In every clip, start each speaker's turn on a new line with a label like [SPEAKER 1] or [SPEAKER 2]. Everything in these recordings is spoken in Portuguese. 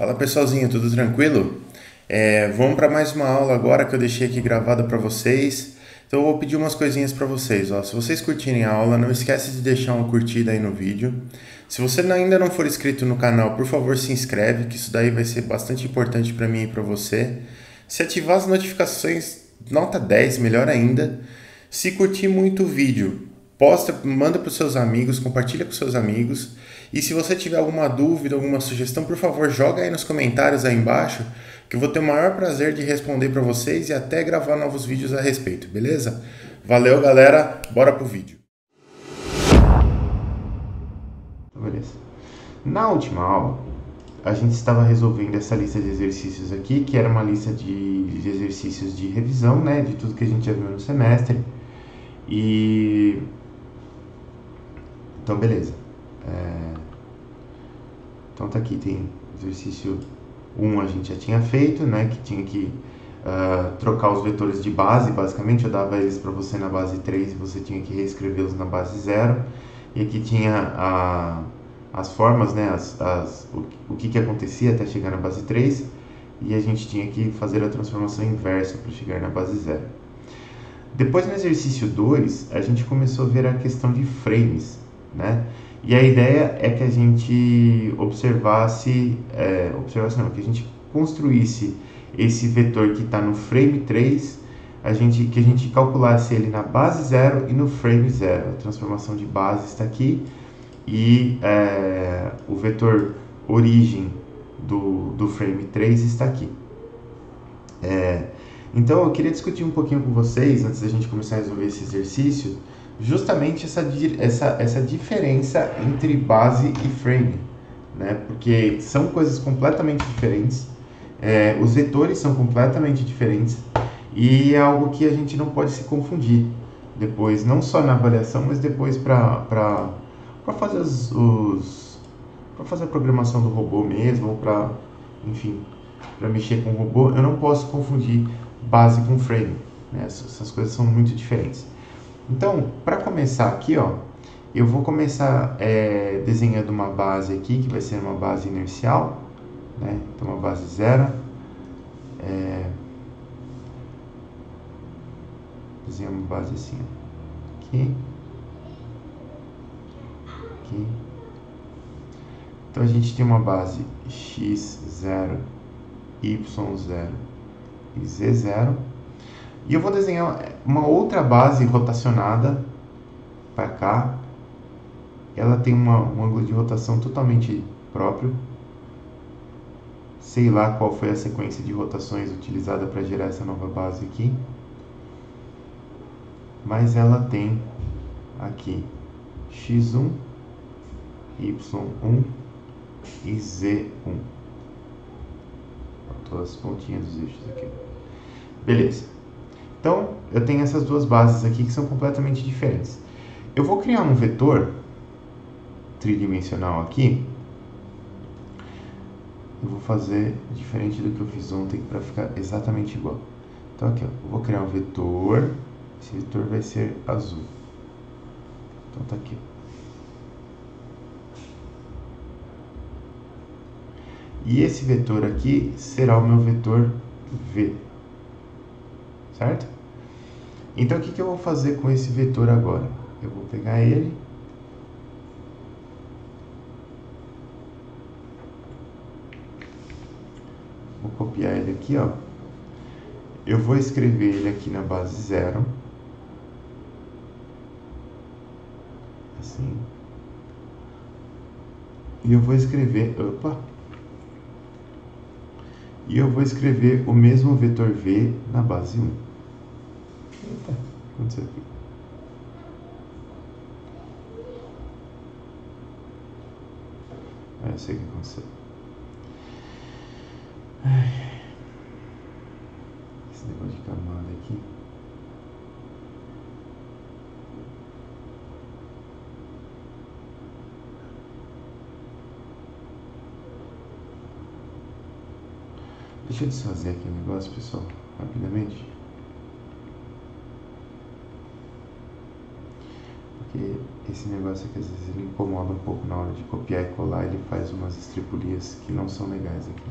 [SPEAKER 1] Fala pessoalzinho, tudo tranquilo? É, vamos para mais uma aula agora que eu deixei aqui gravada para vocês. Então eu vou pedir umas coisinhas para vocês. Ó. Se vocês curtirem a aula, não esquece de deixar uma curtida aí no vídeo. Se você ainda não for inscrito no canal, por favor se inscreve, que isso daí vai ser bastante importante para mim e para você. Se ativar as notificações, nota 10, melhor ainda. Se curtir muito o vídeo, posta, manda para os seus amigos, compartilha com seus amigos. E se você tiver alguma dúvida, alguma sugestão, por favor, joga aí nos comentários aí embaixo, que eu vou ter o maior prazer de responder para vocês e até gravar novos vídeos a respeito, beleza? Valeu, galera. Bora pro vídeo.
[SPEAKER 2] Beleza. Na última aula, a gente estava resolvendo essa lista de exercícios aqui, que era uma lista de, de exercícios de revisão, né, de tudo que a gente já viu no semestre. E então, beleza. É... Então tá aqui, tem exercício 1 a gente já tinha feito, né? Que tinha que uh, trocar os vetores de base, basicamente. Eu dava eles para você na base 3 e você tinha que reescrevê-los na base 0. E aqui tinha a, as formas, né? As, as, o, o que, que acontecia até chegar na base 3. E a gente tinha que fazer a transformação inversa para chegar na base 0. Depois no exercício 2, a gente começou a ver a questão de frames né? E a ideia é que a gente observasse, é, observasse não, que a gente construísse esse vetor que está no frame 3, a gente, que a gente calculasse ele na base 0 e no frame 0. A transformação de base está aqui e é, o vetor origem do, do frame 3 está aqui. É, então eu queria discutir um pouquinho com vocês, antes da gente começar a resolver esse exercício, justamente essa, essa, essa diferença entre base e frame, né? porque são coisas completamente diferentes, é, os vetores são completamente diferentes e é algo que a gente não pode se confundir depois, não só na avaliação, mas depois para fazer os, os para fazer a programação do robô mesmo, para, enfim, para mexer com o robô, eu não posso confundir base com frame. Né? Essas coisas são muito diferentes. Então, para começar aqui, ó, eu vou começar é, desenhando uma base aqui, que vai ser uma base inercial, né? Então, uma base zero. É, desenhar uma base assim, ó. aqui, aqui. Então, a gente tem uma base x0, y0 e z0. E eu vou desenhar uma outra base rotacionada para cá. Ela tem uma, um ângulo de rotação totalmente próprio. Sei lá qual foi a sequência de rotações utilizada para gerar essa nova base aqui. Mas ela tem aqui x1, y1 e z1. Todas as pontinhas dos eixos aqui. Beleza. Então, eu tenho essas duas bases aqui que são completamente diferentes. Eu vou criar um vetor tridimensional aqui. Eu vou fazer diferente do que eu fiz ontem para ficar exatamente igual. Então aqui, ó, eu vou criar um vetor. Esse vetor vai ser azul. Então tá aqui. E esse vetor aqui será o meu vetor V certo? Então, o que, que eu vou fazer com esse vetor agora? Eu vou pegar ele, vou copiar ele aqui, ó. Eu vou escrever ele aqui na base zero, assim, e eu vou escrever, opa, e eu vou escrever o mesmo vetor v na base 1. Aconteceu aqui. É, eu sei o que aconteceu. Esse negócio de camada aqui. Deixa eu desfazer aqui o negócio, pessoal, rapidamente. Porque esse negócio aqui às vezes ele incomoda um pouco na hora de copiar e colar, ele faz umas estripulias que não são legais aqui.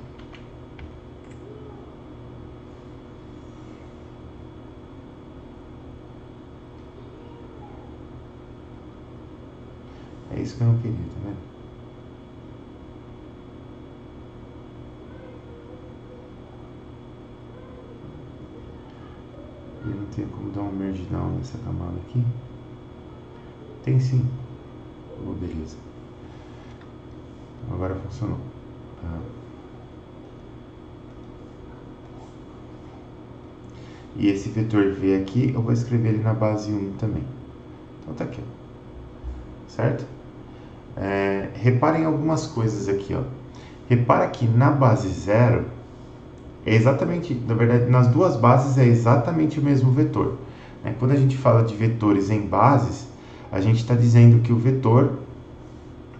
[SPEAKER 2] É isso que eu não queria, tá vendo? E não tem como dar um merge down nessa camada aqui. Tem sim. Oh, beleza. Agora funcionou. Tá. E esse vetor V aqui, eu vou escrever ele na base 1 também. Então tá aqui, ó. Certo? É, reparem algumas coisas aqui, ó. Repara que na base 0 é exatamente, na verdade, nas duas bases é exatamente o mesmo vetor. Né? Quando a gente fala de vetores em bases, a gente está dizendo que o vetor,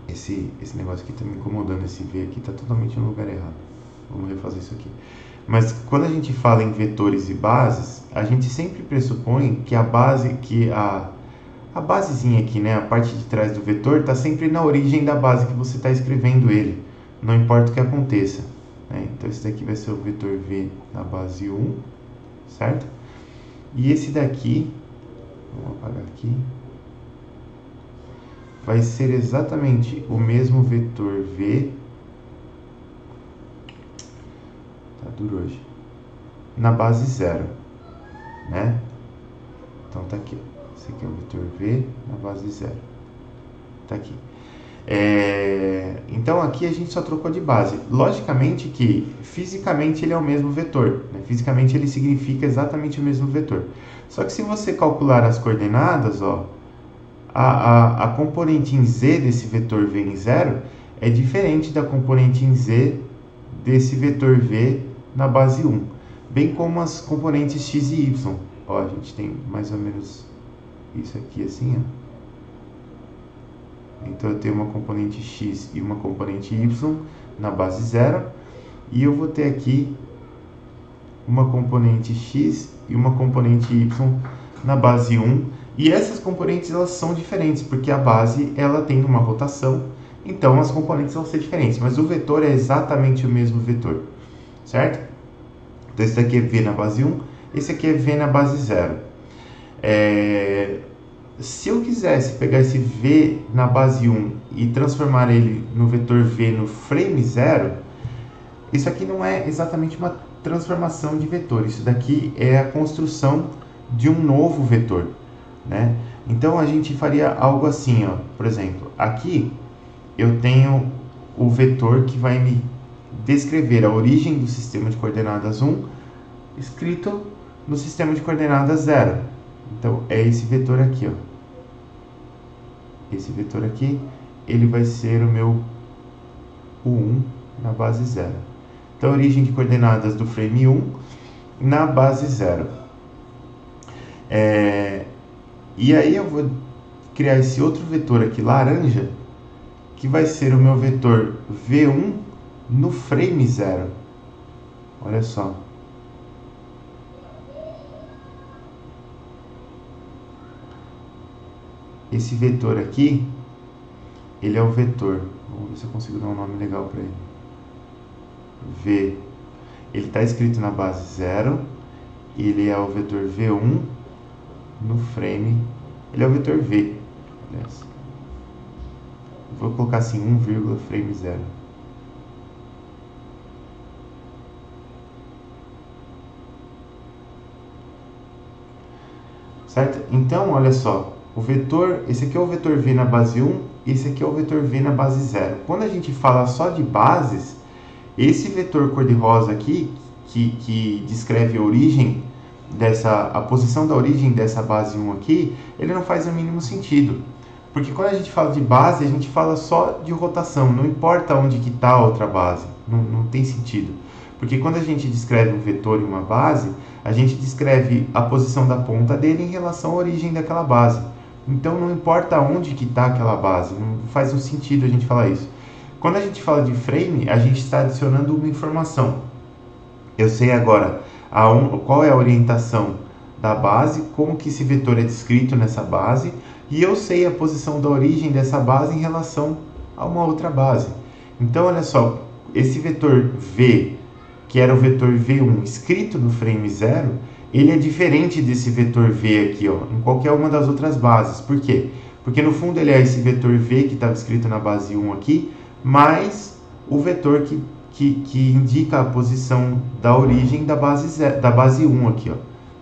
[SPEAKER 2] esse, esse negócio aqui está me incomodando, esse V aqui está totalmente no lugar errado. Vamos refazer isso aqui. Mas quando a gente fala em vetores e bases, a gente sempre pressupõe que a base, que a, a basezinha aqui, né, a parte de trás do vetor, está sempre na origem da base que você está escrevendo ele, não importa o que aconteça. Né? Então esse daqui vai ser o vetor V na base 1, certo? E esse daqui, vamos apagar aqui, vai ser exatamente o mesmo vetor V. Tá duro hoje. Na base 0, né? Então tá aqui. Esse aqui é o vetor V na base 0. Tá aqui. É, então aqui a gente só trocou de base. Logicamente que fisicamente ele é o mesmo vetor, né? fisicamente ele significa exatamente o mesmo vetor. Só que se você calcular as coordenadas, ó, a, a, a componente em z desse vetor v em zero é diferente da componente em z desse vetor v na base 1, bem como as componentes x e y. Ó, a gente tem mais ou menos isso aqui assim, ó. Então eu tenho uma componente x e uma componente y na base zero. E eu vou ter aqui uma componente x e uma componente y na base 1. E essas componentes elas são diferentes, porque a base ela tem uma rotação, então as componentes vão ser diferentes, mas o vetor é exatamente o mesmo vetor, certo? Então esse daqui é v na base 1, esse aqui é v na base 0. É, se eu quisesse pegar esse V na base 1 e transformar ele no vetor V no frame 0, isso aqui não é exatamente uma transformação de vetor, isso daqui é a construção de um novo vetor. Né? Então a gente faria algo assim, ó. por exemplo, aqui eu tenho o vetor que vai me descrever a origem do sistema de coordenadas 1 escrito no sistema de coordenadas 0. Então é esse vetor aqui, ó esse vetor aqui, ele vai ser o meu U1 na base 0. Então, origem de coordenadas do frame 1 na base 0. É, e aí eu vou criar esse outro vetor aqui, laranja, que vai ser o meu vetor V1 no frame 0. Olha só. Esse vetor aqui, ele é o vetor. Vamos ver se eu consigo dar um nome legal para ele. V. Ele está escrito na base 0. Ele é o vetor V1 no frame. Ele é o vetor V. Aliás. Vou colocar assim 1, frame 0. Certo? Então, olha só, o vetor, esse aqui é o vetor v na base 1, esse aqui é o vetor v na base 0. Quando a gente fala só de bases, esse vetor cor-de-rosa aqui, que, que descreve a origem dessa, a posição da origem dessa base 1 aqui, ele não faz o mínimo sentido. Porque quando a gente fala de base, a gente fala só de rotação, não importa onde que está a outra base, não, não tem sentido. Porque quando a gente descreve um vetor em uma base, a gente descreve a posição da ponta dele em relação à origem daquela base. Então não importa onde que está aquela base, não faz um sentido a gente falar isso. Quando a gente fala de frame, a gente está adicionando uma informação. Eu sei agora um, qual é a orientação da base, como que esse vetor é descrito nessa base e eu sei a posição da origem dessa base em relação a uma outra base. Então, olha só, esse vetor V, que era o vetor V1 escrito no frame 0, ele é diferente desse vetor V aqui, ó, em qualquer uma das outras bases. Por quê? Porque no fundo ele é esse vetor V que estava escrito na base 1 aqui, mais o vetor que, que, que indica a posição da origem da base, 0, da base 1 aqui. Ó.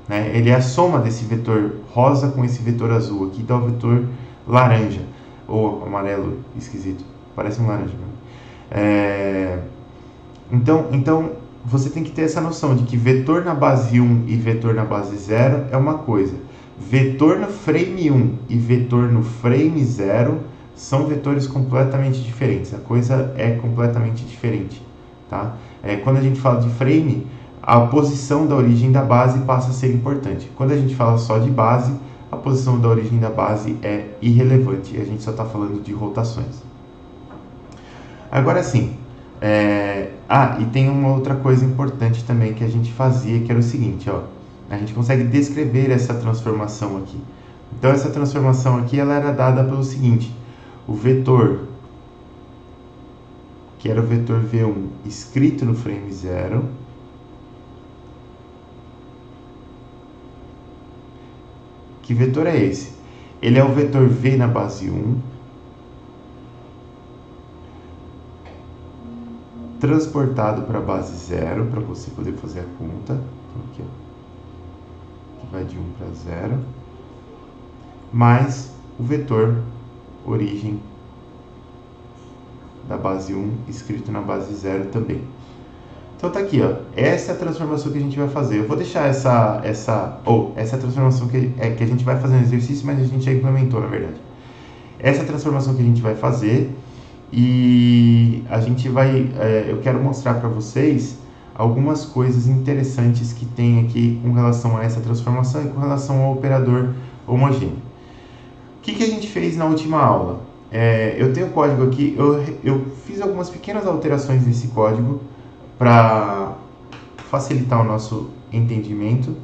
[SPEAKER 2] Né? Ele é a soma desse vetor rosa com esse vetor azul aqui, dá o vetor laranja, ou amarelo esquisito, parece um laranja. Né? É... Então, então você tem que ter essa noção de que vetor na base 1 e vetor na base 0 é uma coisa. Vetor no frame 1 e vetor no frame 0 são vetores completamente diferentes. A coisa é completamente diferente. Tá? É, quando a gente fala de frame, a posição da origem da base passa a ser importante. Quando a gente fala só de base, a posição da origem da base é irrelevante. A gente só está falando de rotações. Agora sim, é... ah, e tem uma outra coisa importante também que a gente fazia, que era o seguinte, ó, a gente consegue descrever essa transformação aqui. Então essa transformação aqui ela era dada pelo seguinte, o vetor que era o vetor V1 escrito no frame 0 Que vetor é esse? Ele é o vetor V na base 1 transportado para a base zero para você poder fazer a conta. Então, aqui, ó, que vai de 1 para 0, mais o vetor origem da base 1 escrito na base 0 também. Então tá aqui, ó. Essa é a transformação que a gente vai fazer. Eu vou deixar essa essa ou oh, essa é a transformação que é que a gente vai fazer no exercício, mas a gente já implementou, na verdade. Essa é a transformação que a gente vai fazer e a gente vai, é, eu quero mostrar para vocês algumas coisas interessantes que tem aqui com relação a essa transformação e com relação ao operador homogêneo. O que, que a gente fez na última aula? É, eu tenho o código aqui, eu, eu fiz algumas pequenas alterações nesse código para facilitar o nosso entendimento.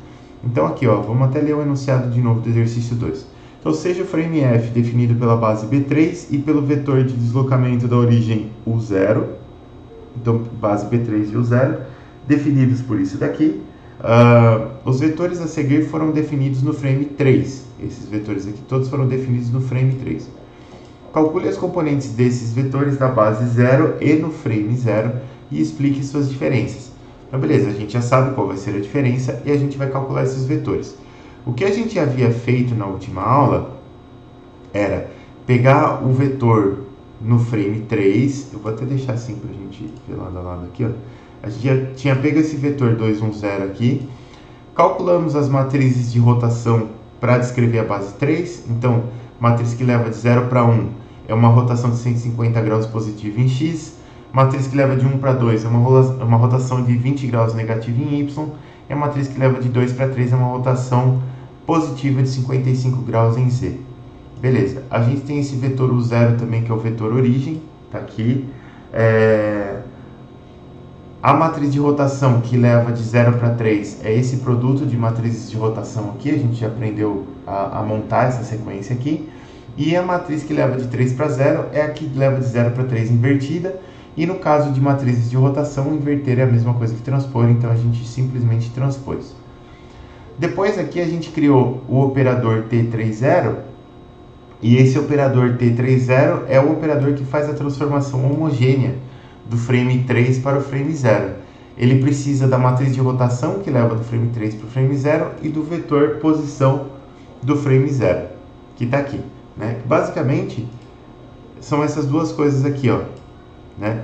[SPEAKER 2] Então aqui, ó, vamos até ler o enunciado de novo do exercício 2. Então, seja o frame f definido pela base B3 e pelo vetor de deslocamento da origem U0, então base B3 e U0, definidos por isso daqui. Uh, os vetores a seguir foram definidos no frame 3. Esses vetores aqui todos foram definidos no frame 3. Calcule as componentes desses vetores da base 0 e no frame 0 e explique suas diferenças. Então, beleza, a gente já sabe qual vai ser a diferença e a gente vai calcular esses vetores. O que a gente havia feito na última aula era pegar o vetor no frame 3, eu vou até deixar assim para a gente ver lado a lado aqui, ó. A gente já tinha pego esse vetor 210 aqui, calculamos as matrizes de rotação para descrever a base 3, então, matriz que leva de 0 para 1 é uma rotação de 150 graus positivo em x, matriz que leva de 1 para 2 é uma rotação de 20 graus negativo em y, e a matriz que leva de 2 para 3 é uma rotação positiva de 55 graus em Z. Beleza, a gente tem esse vetor U0 também, que é o vetor origem, tá aqui. É... A matriz de rotação que leva de 0 para 3 é esse produto de matrizes de rotação aqui, a gente já aprendeu a, a montar essa sequência aqui. E a matriz que leva de 3 para 0 é a que leva de 0 para 3 invertida. E no caso de matrizes de rotação, inverter é a mesma coisa que transpor, então a gente simplesmente transpôs. Depois aqui a gente criou o operador T30 e esse operador T30 é o operador que faz a transformação homogênea do frame 3 para o frame 0. Ele precisa da matriz de rotação que leva do frame 3 para o frame 0 e do vetor posição do frame 0, que está aqui. Né? Basicamente, são essas duas coisas aqui. Ó, né?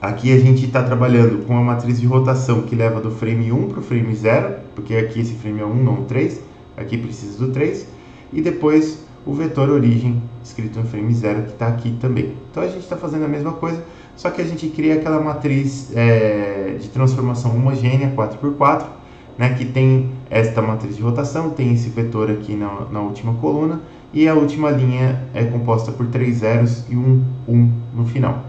[SPEAKER 2] Aqui a gente está trabalhando com a matriz de rotação que leva do frame 1 para o frame 0, porque aqui esse frame é 1, não 3, aqui precisa do 3, e depois o vetor origem escrito no frame 0 que está aqui também. Então a gente está fazendo a mesma coisa, só que a gente cria aquela matriz é, de transformação homogênea 4x4, né, que tem esta matriz de rotação, tem esse vetor aqui na, na última coluna, e a última linha é composta por três zeros e um 1 no final.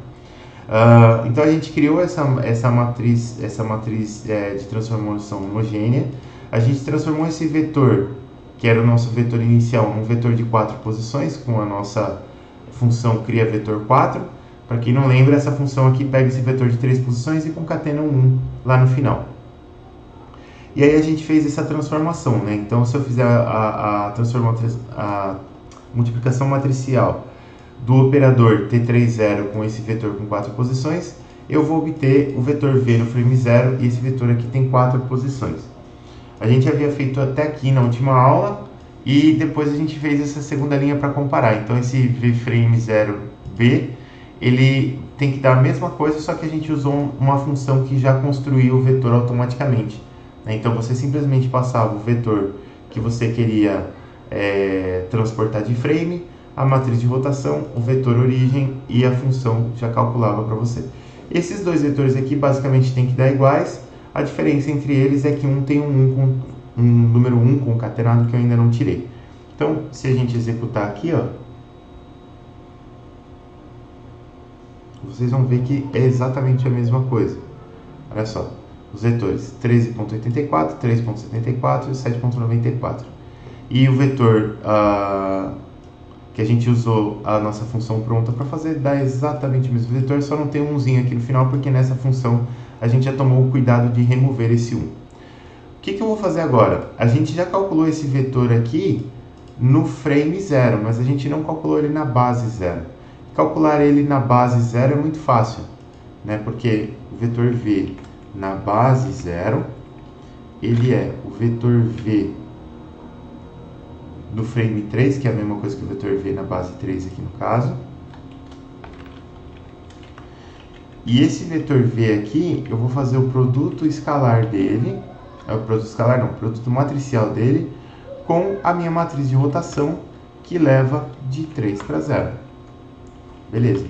[SPEAKER 2] Uh, então a gente criou essa, essa matriz, essa matriz é, de transformação homogênea. A gente transformou esse vetor que era o nosso vetor inicial, um vetor de quatro posições, com a nossa função cria vetor 4. Para quem não lembra, essa função aqui pega esse vetor de três posições e concatena um 1 lá no final. E aí a gente fez essa transformação, né? Então, se eu fizer a, a, a, multiplicação matricial do operador T30 com esse vetor com quatro posições, eu vou obter o vetor V no frame 0 e esse vetor aqui tem quatro posições. A gente havia feito até aqui na última aula e depois a gente fez essa segunda linha para comparar. Então esse V frame 0B, ele tem que dar a mesma coisa, só que a gente usou uma função que já construiu o vetor automaticamente. Né? Então você simplesmente passava o vetor que você queria é, transportar de frame, a matriz de rotação, o vetor origem e a função já calculava para você. Esses dois vetores aqui basicamente tem que dar iguais, a diferença entre eles é que um tem um, 1 com, um número 1 concatenado que eu ainda não tirei. Então, se a gente executar aqui, ó, vocês vão ver que é exatamente a mesma coisa. Olha só, os vetores 13.84, 3.74 e 7.94. E o vetor uh, que a gente usou a nossa função pronta para fazer dá exatamente o mesmo vetor, só não tem um umzinho aqui no final, porque nessa função a gente já tomou o cuidado de remover esse 1. O que, que eu vou fazer agora? A gente já calculou esse vetor aqui no frame zero, mas a gente não calculou ele na base zero. Calcular ele na base zero é muito fácil, né? porque o vetor v na base zero, ele é o vetor v do frame 3, que é a mesma coisa que o vetor v na base 3 aqui no caso. E esse vetor v aqui, eu vou fazer o produto escalar dele, é o produto escalar não, o produto matricial dele, com a minha matriz de rotação, que leva de 3 para 0. Beleza.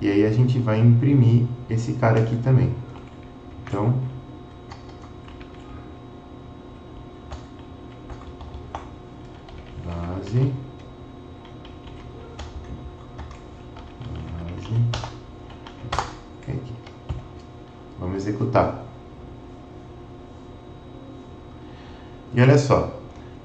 [SPEAKER 2] E aí a gente vai imprimir esse cara aqui também. Então, base, base, aqui. Vamos executar. E olha só,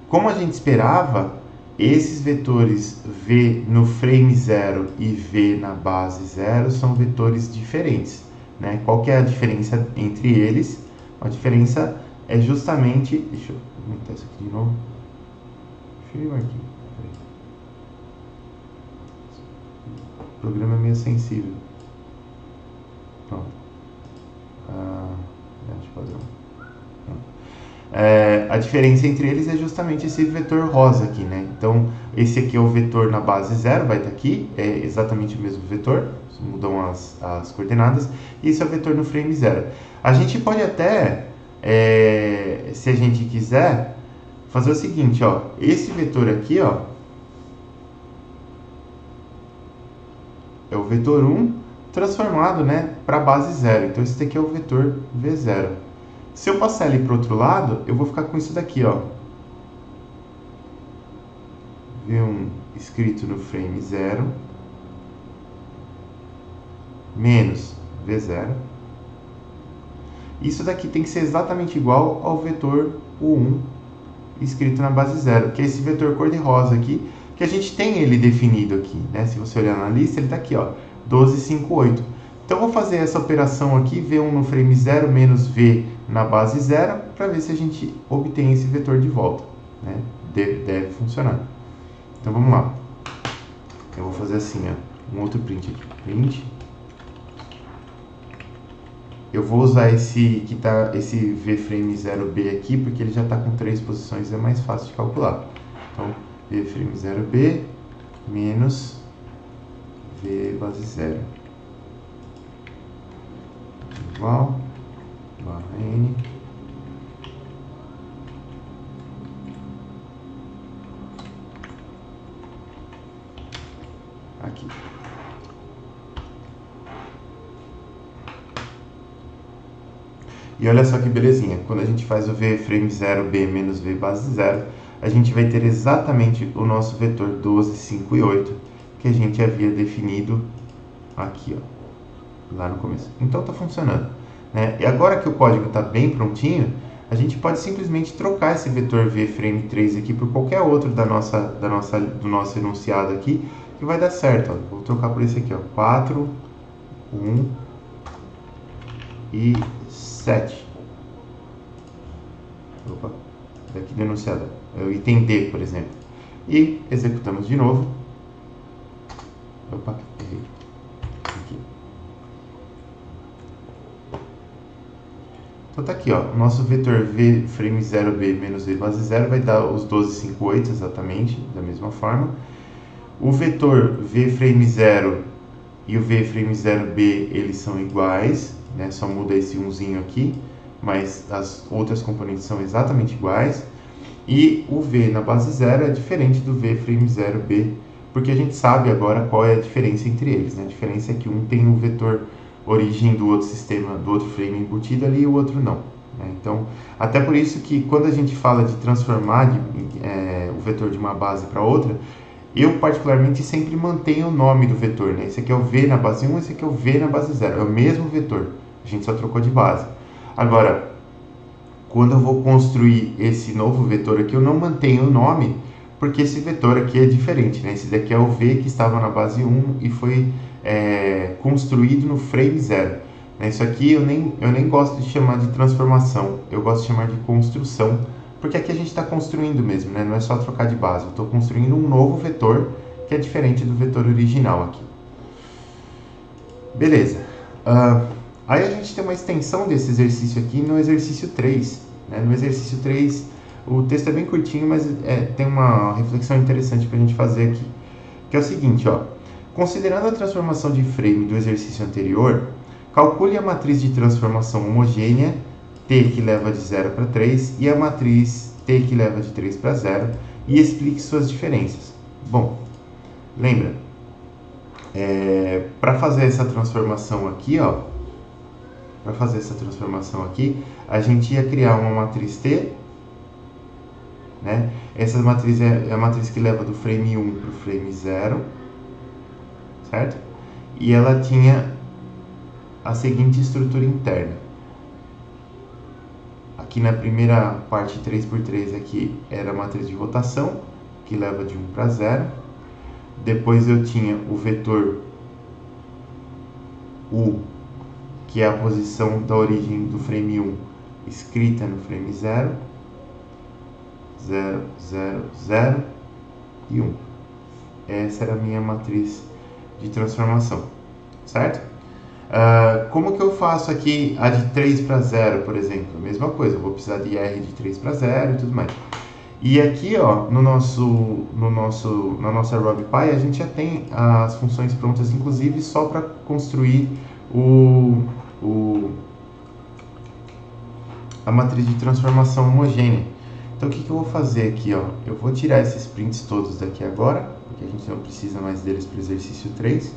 [SPEAKER 2] como a gente esperava, esses vetores V no frame 0 e V na base 0 são vetores diferentes. Né? Qual que é a diferença entre eles? A diferença é justamente... Deixa eu aumentar isso aqui de novo. Deixa eu aqui. O programa é meio sensível. Pronto. Ah, de padrão. É, a diferença entre eles é justamente esse vetor rosa aqui, né? Então, esse aqui é o vetor na base zero, vai estar aqui, é exatamente o mesmo vetor, mudam as, as coordenadas, e esse é o vetor no frame zero. A gente pode até, é, se a gente quiser, fazer o seguinte, ó, esse vetor aqui, ó, é o vetor 1 transformado, né, para base zero. Então, esse daqui é o vetor V0. Se eu passar ele para outro lado, eu vou ficar com isso daqui, ó. V1 escrito no frame 0 menos V0. Isso daqui tem que ser exatamente igual ao vetor U1 escrito na base 0, que é esse vetor cor-de-rosa aqui, que a gente tem ele definido aqui, né? Se você olhar na lista, ele está aqui, ó, 1258. Então, vou fazer essa operação aqui, V1 no frame 0 menos V na base 0, para ver se a gente obtém esse vetor de volta, né? Deve, deve funcionar. Então, vamos lá. Eu vou fazer assim, ó, um outro print aqui. Print eu vou usar esse que tá esse vframe 0b aqui porque ele já está com três posições é mais fácil de calcular. Então, vframe 0b menos v base 0 igual barra n aqui. E olha só que belezinha, quando a gente faz o v frame 0b menos v base 0, a gente vai ter exatamente o nosso vetor 12, 5 e 8, que a gente havia definido aqui, ó, lá no começo. Então está funcionando. Né? E agora que o código está bem prontinho, a gente pode simplesmente trocar esse vetor v frame 3 aqui por qualquer outro da nossa, da nossa, do nosso enunciado aqui, que vai dar certo. Ó. Vou trocar por esse aqui, ó, 4, 1 e 7. Opa, daqui do enunciado, é o item D, por exemplo. E executamos de novo. Opa, errei. Então tá aqui, ó, nosso vetor v frame 0b menos v base 0 vai dar os 1258 exatamente, da mesma forma. O vetor v frame 0 e o v frame 0b, eles são iguais, né? Só muda esse umzinho aqui, mas as outras componentes são exatamente iguais. E o v na base 0 é diferente do v frame 0b, porque a gente sabe agora qual é a diferença entre eles, né? A diferença é que um tem o vetor origem do outro sistema, do outro frame embutido ali e o outro não. Né? Então, até por isso que quando a gente fala de transformar de, é, o vetor de uma base para outra, eu particularmente sempre mantenho o nome do vetor. Né? Esse aqui é o V na base 1, esse aqui é o V na base 0. É o mesmo vetor, a gente só trocou de base. Agora, quando eu vou construir esse novo vetor aqui, eu não mantenho o nome, porque esse vetor aqui é diferente. Né? Esse daqui é o V que estava na base 1 e foi é, construído no frame zero. Né? Isso aqui eu nem, eu nem gosto de chamar de transformação, eu gosto de chamar de construção, porque aqui a gente está construindo mesmo, né? não é só trocar de base, eu estou construindo um novo vetor que é diferente do vetor original aqui. Beleza. Uh, aí a gente tem uma extensão desse exercício aqui no exercício 3. Né? No exercício 3, o texto é bem curtinho, mas é, tem uma reflexão interessante para a gente fazer aqui. Que é o seguinte, ó. Considerando a transformação de frame do exercício anterior, calcule a matriz de transformação homogênea T que leva de 0 para 3 e a matriz T que leva de 3 para 0 e explique suas diferenças. Bom, lembra, é, para fazer essa transformação aqui, ó, para fazer essa transformação aqui, a gente ia criar uma matriz T, né? Essa matriz é, é a matriz que leva do frame 1 para o frame 0 certo? E ela tinha a seguinte estrutura interna. Aqui na primeira parte 3x3 aqui era a matriz de rotação, que leva de 1 para 0. Depois eu tinha o vetor U, que é a posição da origem do frame 1, escrita no frame 0. 0, 0, 0 e 1. Essa era a minha matriz de transformação, certo? Uh, como que eu faço aqui a de 3 para 0, por exemplo? Mesma coisa, eu vou precisar de R de 3 para 0 e tudo mais. E aqui, ó, no nosso, no nosso, na nossa RobPy, a gente já tem as funções prontas, inclusive só para construir o, o, a matriz de transformação homogênea. Então, o que, que eu vou fazer aqui? Ó? Eu vou tirar esses prints todos daqui agora porque a gente não precisa mais deles para o exercício 3.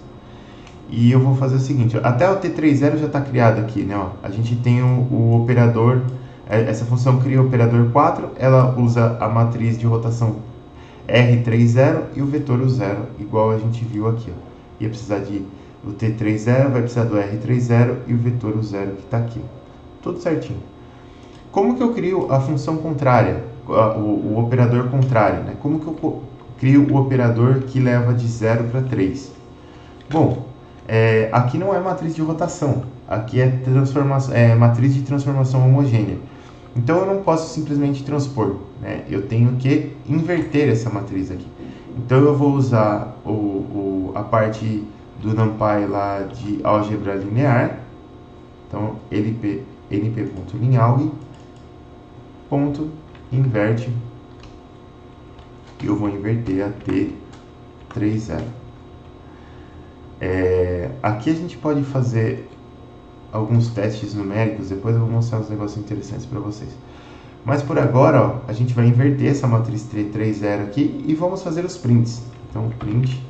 [SPEAKER 2] E eu vou fazer o seguinte, até o T30 já está criado aqui, né? Ó, a gente tem o, o, operador, é, essa função cria o operador 4, ela usa a matriz de rotação R30 e o vetor 0, igual a gente viu aqui. Ó. Ia precisar de o T30, vai precisar do R30 e o vetor 0 que está aqui. Tudo certinho. Como que eu crio a função contrária, o, o, operador contrário? Né? Como que eu crio o operador que leva de 0 para 3. Bom, é, aqui não é matriz de rotação, aqui é, é matriz de transformação homogênea. Então eu não posso simplesmente transpor, né? eu tenho que inverter essa matriz aqui. Então eu vou usar o, o, a parte do NumPy lá de álgebra linear, então np, np.linealg, ponto, inverte eu vou inverter a T30. É, aqui a gente pode fazer alguns testes numéricos, depois eu vou mostrar uns negócios interessantes para vocês. Mas por agora, ó, a gente vai inverter essa matriz T30 aqui e vamos fazer os prints. Então, print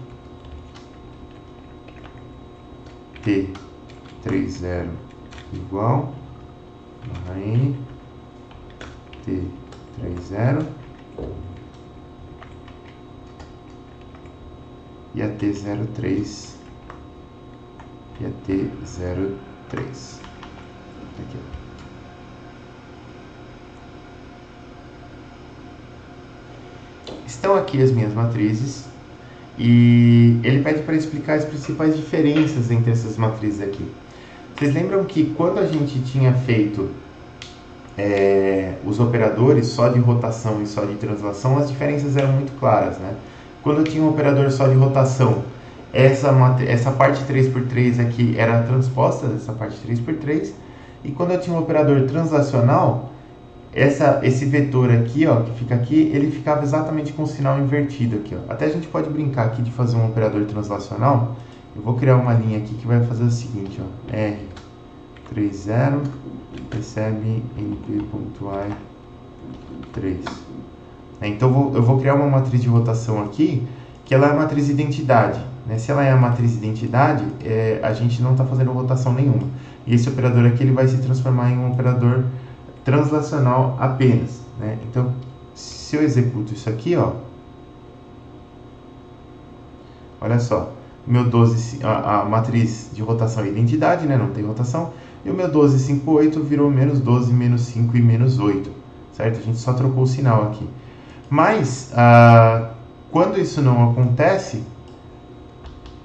[SPEAKER 2] T30 igual n T30 e a T03 que é T03. Aqui, ó. Estão aqui as minhas matrizes e ele pede para explicar as principais diferenças entre essas matrizes aqui. Vocês lembram que quando a gente tinha feito é, os operadores só de rotação e só de translação, as diferenças eram muito claras, né? Quando eu tinha um operador só de rotação, essa, essa parte 3x3 aqui era transposta dessa parte 3x3, e quando eu tinha um operador translacional, essa, esse vetor aqui, ó, que fica aqui, ele ficava exatamente com o sinal invertido aqui, ó. Até a gente pode brincar aqui de fazer um operador translacional. Eu vou criar uma linha aqui que vai fazer o seguinte, ó. R30 recebe np.i 3. É, então vou, eu vou criar uma matriz de rotação aqui, que ela é a matriz identidade. Né? Se ela é a matriz identidade, é, a gente não está fazendo rotação nenhuma. E esse operador aqui ele vai se transformar em um operador translacional apenas. Né? Então, se eu executo isso aqui, ó, olha só, meu 12, a, a matriz de rotação é identidade, né? não tem rotação, e o meu 1258 virou menos 12, menos 5 e menos 8, certo? A gente só trocou o sinal aqui. Mas, ah, quando isso não acontece,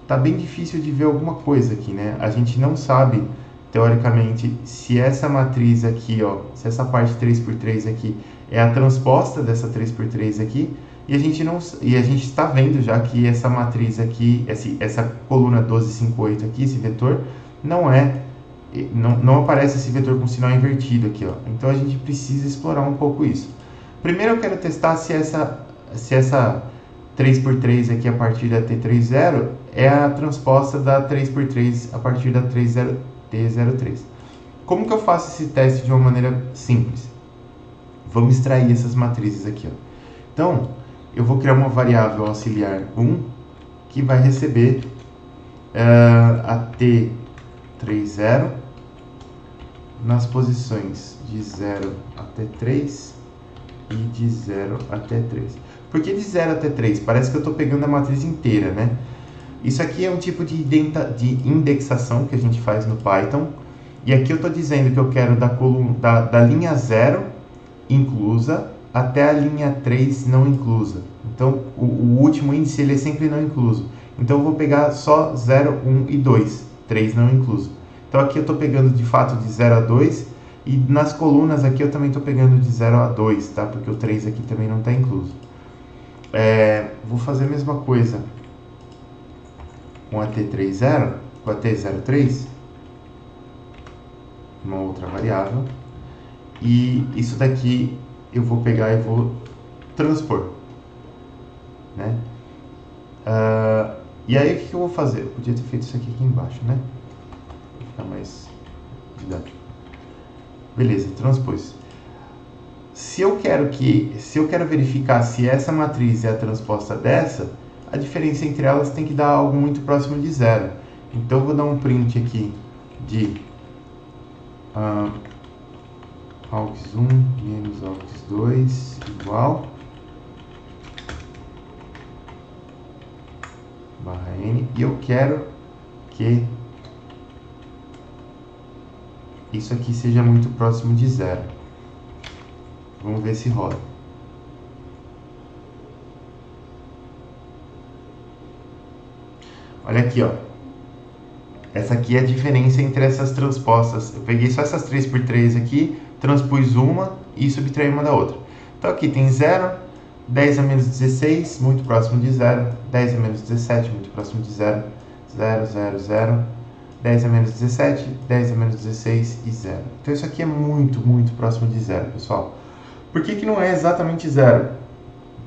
[SPEAKER 2] tá bem difícil de ver alguma coisa aqui, né? A gente não sabe teoricamente, se essa matriz aqui, ó, se essa parte 3x3 aqui é a transposta dessa 3x3 aqui, e a gente não e a gente está vendo já que essa matriz aqui, essa, essa coluna 1258 aqui, esse vetor, não é não, não aparece esse vetor com sinal invertido aqui, ó. Então a gente precisa explorar um pouco isso. Primeiro eu quero testar se essa se essa 3x3 aqui a partir da T30 é a transposta da 3x3 a partir da 30 T03. Como que eu faço esse teste de uma maneira simples? Vamos extrair essas matrizes aqui. Ó. Então, eu vou criar uma variável auxiliar 1 que vai receber uh, a T30 nas posições de 0 até 3 e de 0 até 3. Por que de 0 até 3? Parece que eu estou pegando a matriz inteira, né? Isso aqui é um tipo de, de indexação que a gente faz no Python. E aqui eu estou dizendo que eu quero da, coluna, da, da linha 0 inclusa até a linha 3 não inclusa. Então, o, o, último índice ele é sempre não incluso. Então, eu vou pegar só 0, 1 e 2, 3 não incluso. Então, aqui eu estou pegando de fato de 0 a 2 e nas colunas aqui eu também estou pegando de 0 a 2, tá? Porque o 3 aqui também não está incluso. É, vou fazer a mesma coisa com a T30, com a T03, uma outra variável, e isso daqui eu vou pegar e vou transpor, né? Uh, e aí o que, eu vou fazer? Eu podia ter feito isso aqui, aqui embaixo, né? Pra ficar mais didático. Beleza, transpôs. Se eu quero que, se eu quero verificar se essa matriz é a transposta dessa, a diferença entre elas tem que dar algo muito próximo de zero. Então, vou dar um print aqui de uh, aux1 menos aux2 igual barra n e eu quero que isso aqui seja muito próximo de zero. Vamos ver se roda. Olha aqui, ó. Essa aqui é a diferença entre essas transpostas. Eu peguei só essas 3 por 3 aqui, transpus uma e subtraí uma da outra. Então aqui tem 0, 10 a menos 16, muito próximo de 0, 10 a menos 17, muito próximo de 0, 0, 0, 0, 10 a menos 17, 10 a menos 16 e 0. Então isso aqui é muito, muito próximo de 0, pessoal. Por que, que não é exatamente 0?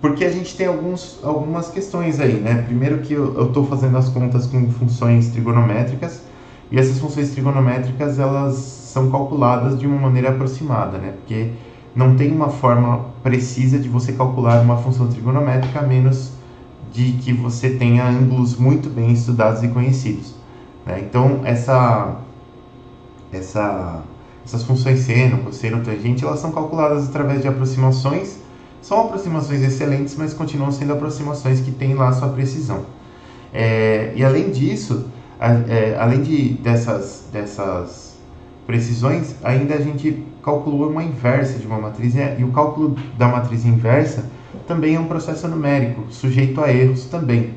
[SPEAKER 2] Porque a gente tem alguns, algumas questões aí, né? Primeiro que eu estou fazendo as contas com funções trigonométricas e essas funções trigonométricas elas são calculadas de uma maneira aproximada, né? Porque não tem uma forma precisa de você calcular uma função trigonométrica a menos de que você tenha ângulos muito bem estudados e conhecidos. Né? Então essa, essa, essas funções seno, cosseno, tangente, elas são calculadas através de aproximações são aproximações excelentes, mas continuam sendo aproximações que têm lá sua precisão. É, e além disso, a, é, além de, dessas, dessas precisões, ainda a gente calculou uma inversa de uma matriz, e o cálculo da matriz inversa também é um processo numérico, sujeito a erros também.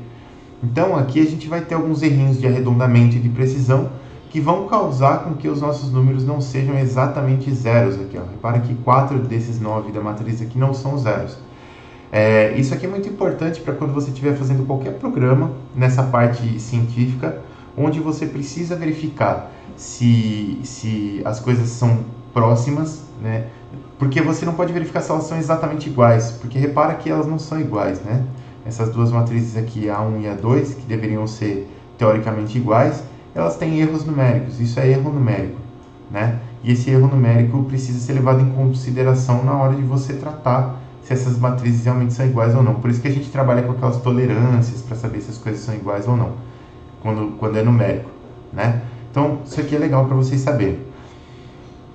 [SPEAKER 2] Então aqui a gente vai ter alguns errinhos de arredondamento e de precisão que vão causar com que os nossos números não sejam exatamente zeros aqui. Ó. Repara que quatro desses nove da matriz aqui não são zeros. É, isso aqui é muito importante para quando você estiver fazendo qualquer programa nessa parte científica, onde você precisa verificar se, se as coisas são próximas, né? Porque você não pode verificar se elas são exatamente iguais, porque repara que elas não são iguais, né? Essas duas matrizes aqui, A1 e A2, que deveriam ser teoricamente iguais, elas têm erros numéricos. Isso é erro numérico, né? E esse erro numérico precisa ser levado em consideração na hora de você tratar se essas matrizes realmente são iguais ou não. Por isso que a gente trabalha com aquelas tolerâncias para saber se as coisas são iguais ou não, quando, quando é numérico, né? Então, isso aqui é legal para vocês saberem.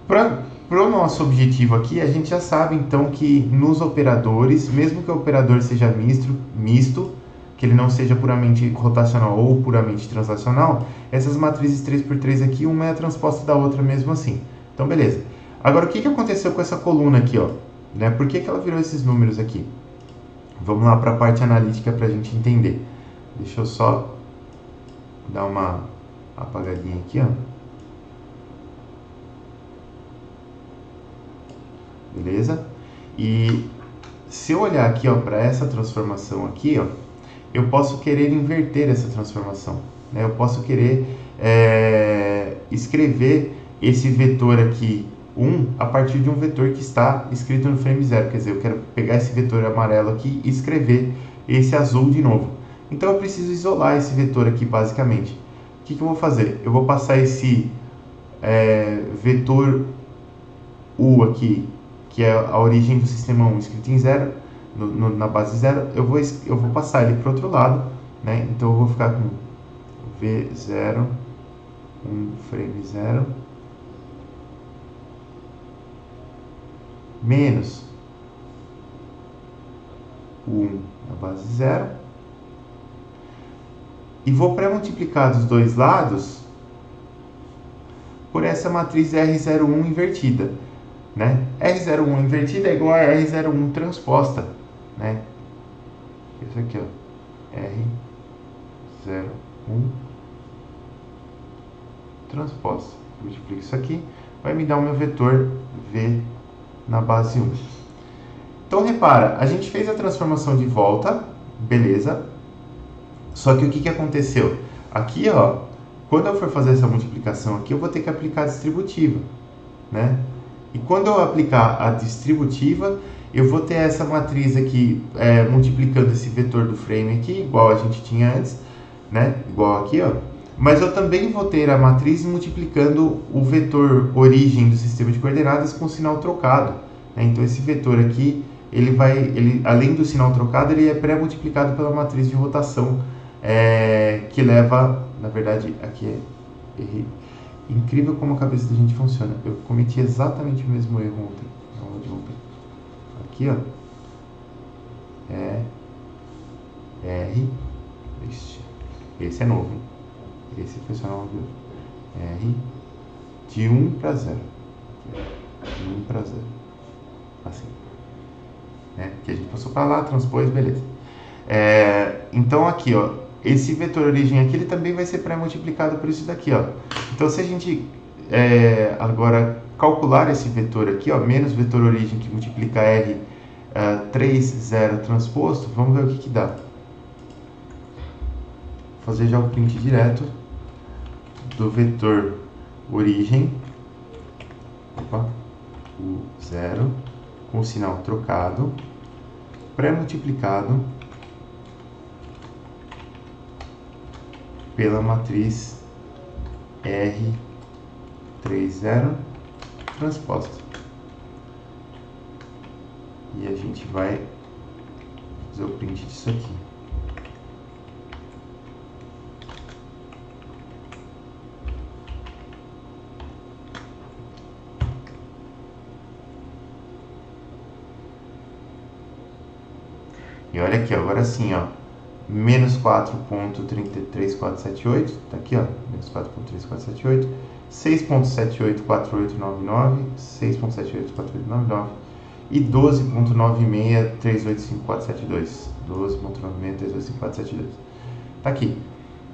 [SPEAKER 2] Para o nosso objetivo aqui, a gente já sabe então que nos operadores, mesmo que o operador seja misto, misto que ele não seja puramente rotacional ou puramente translacional, essas matrizes 3x3 aqui, uma é transposta da outra mesmo assim. Então, beleza. Agora, o que, que aconteceu com essa coluna aqui? Ó? Né? Por que, que ela virou esses números aqui? Vamos lá para a parte analítica para a gente entender. Deixa eu só dar uma apagadinha aqui. Ó. Beleza? E se eu olhar aqui para essa transformação aqui, ó, eu posso querer inverter essa transformação. Né? Eu posso querer é, escrever esse vetor aqui 1 a partir de um vetor que está escrito no frame 0. Quer dizer, eu quero pegar esse vetor amarelo aqui e escrever esse azul de novo. Então eu preciso isolar esse vetor aqui basicamente. O que, que eu vou fazer? Eu vou passar esse é, vetor U aqui, que é a origem do sistema 1 escrito em 0, no, no, na base 0, eu vou, eu vou passar ele para o outro lado, né? Então eu vou ficar com V0, 1 frame 0, menos o 1 na base 0, e vou pré-multiplicar dos dois lados por essa matriz R01 invertida. Né? R01 invertida é igual a R01 transposta né? Isso aqui, ó. R01 transposta. Multiplico isso aqui, vai me dar o meu vetor V na base 1. Então, repara, a gente fez a transformação de volta, beleza? Só que o que, que aconteceu? Aqui, ó, quando eu for fazer essa multiplicação aqui, eu vou ter que aplicar a distributiva, né? E quando eu aplicar a distributiva, eu vou ter essa matriz aqui é, multiplicando esse vetor do frame aqui, igual a gente tinha antes, né? Igual aqui, ó. Mas eu também vou ter a matriz multiplicando o vetor origem do sistema de coordenadas com sinal trocado. Né? Então esse vetor aqui, ele vai, ele, além do sinal trocado, ele é pré-multiplicado pela matriz de rotação é, que leva, na verdade, aqui é errei. Incrível como a cabeça da gente funciona. Eu cometi exatamente o mesmo erro ontem, na aula de ontem aqui, ó. É R. Este, esse é novo. Esse foi só novo. R de 1 para 0. De 1 para 0. Assim. Né? Que a gente passou para lá, transpôs, beleza. É, então aqui, ó, esse vetor origem aqui, ele também vai ser pré-multiplicado por isso daqui, ó. Então se a gente é, agora calcular esse vetor aqui, ó, menos vetor origem que multiplica R uh, 3, 0 transposto, vamos ver o que, que dá. Vou fazer já o print direto do vetor origem, opa, o 0, com o sinal trocado, pré-multiplicado pela matriz R30 transposta. E a gente vai fazer o print disso aqui. E olha aqui, agora sim, ó. Menos 4.33478, tá aqui, ó. Menos 4.3478. 6.784899, 6.784899 e 12.96385472. 12.96385472. Tá aqui.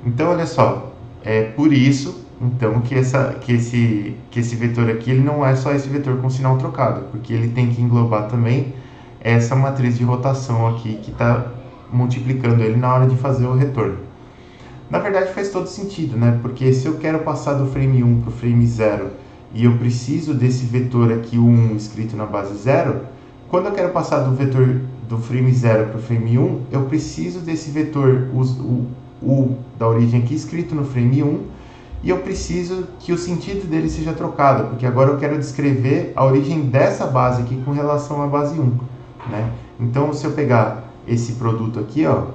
[SPEAKER 2] Então, olha só, é por isso então que, essa, que, esse, que esse vetor aqui ele não é só esse vetor com sinal trocado, porque ele tem que englobar também essa matriz de rotação aqui que está multiplicando ele na hora de fazer o retorno. Na verdade faz todo sentido, né? Porque se eu quero passar do frame 1 para o frame 0 e eu preciso desse vetor aqui 1 escrito na base 0, quando eu quero passar do vetor do frame 0 para o frame 1, eu preciso desse vetor o, o, da origem aqui escrito no frame 1 e eu preciso que o sentido dele seja trocado, porque agora eu quero descrever a origem dessa base aqui com relação à base 1. Né? Então, se eu pegar esse produto aqui, ó,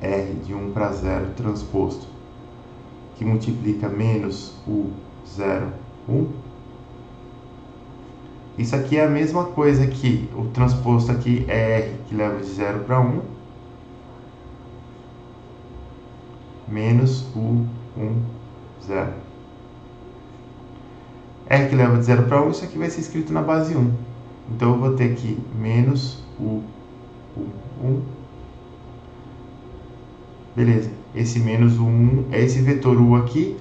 [SPEAKER 2] R de 1 para 0 transposto, que multiplica menos o 0, 1, isso aqui é a mesma coisa que o transposto aqui é R, que leva de 0 para 1, menos o 1 0. R que leva de 0 para 1, isso aqui vai ser escrito na base 1. Então eu vou ter aqui menos o, o 1. Beleza. Esse menos o 1 é esse vetor U aqui.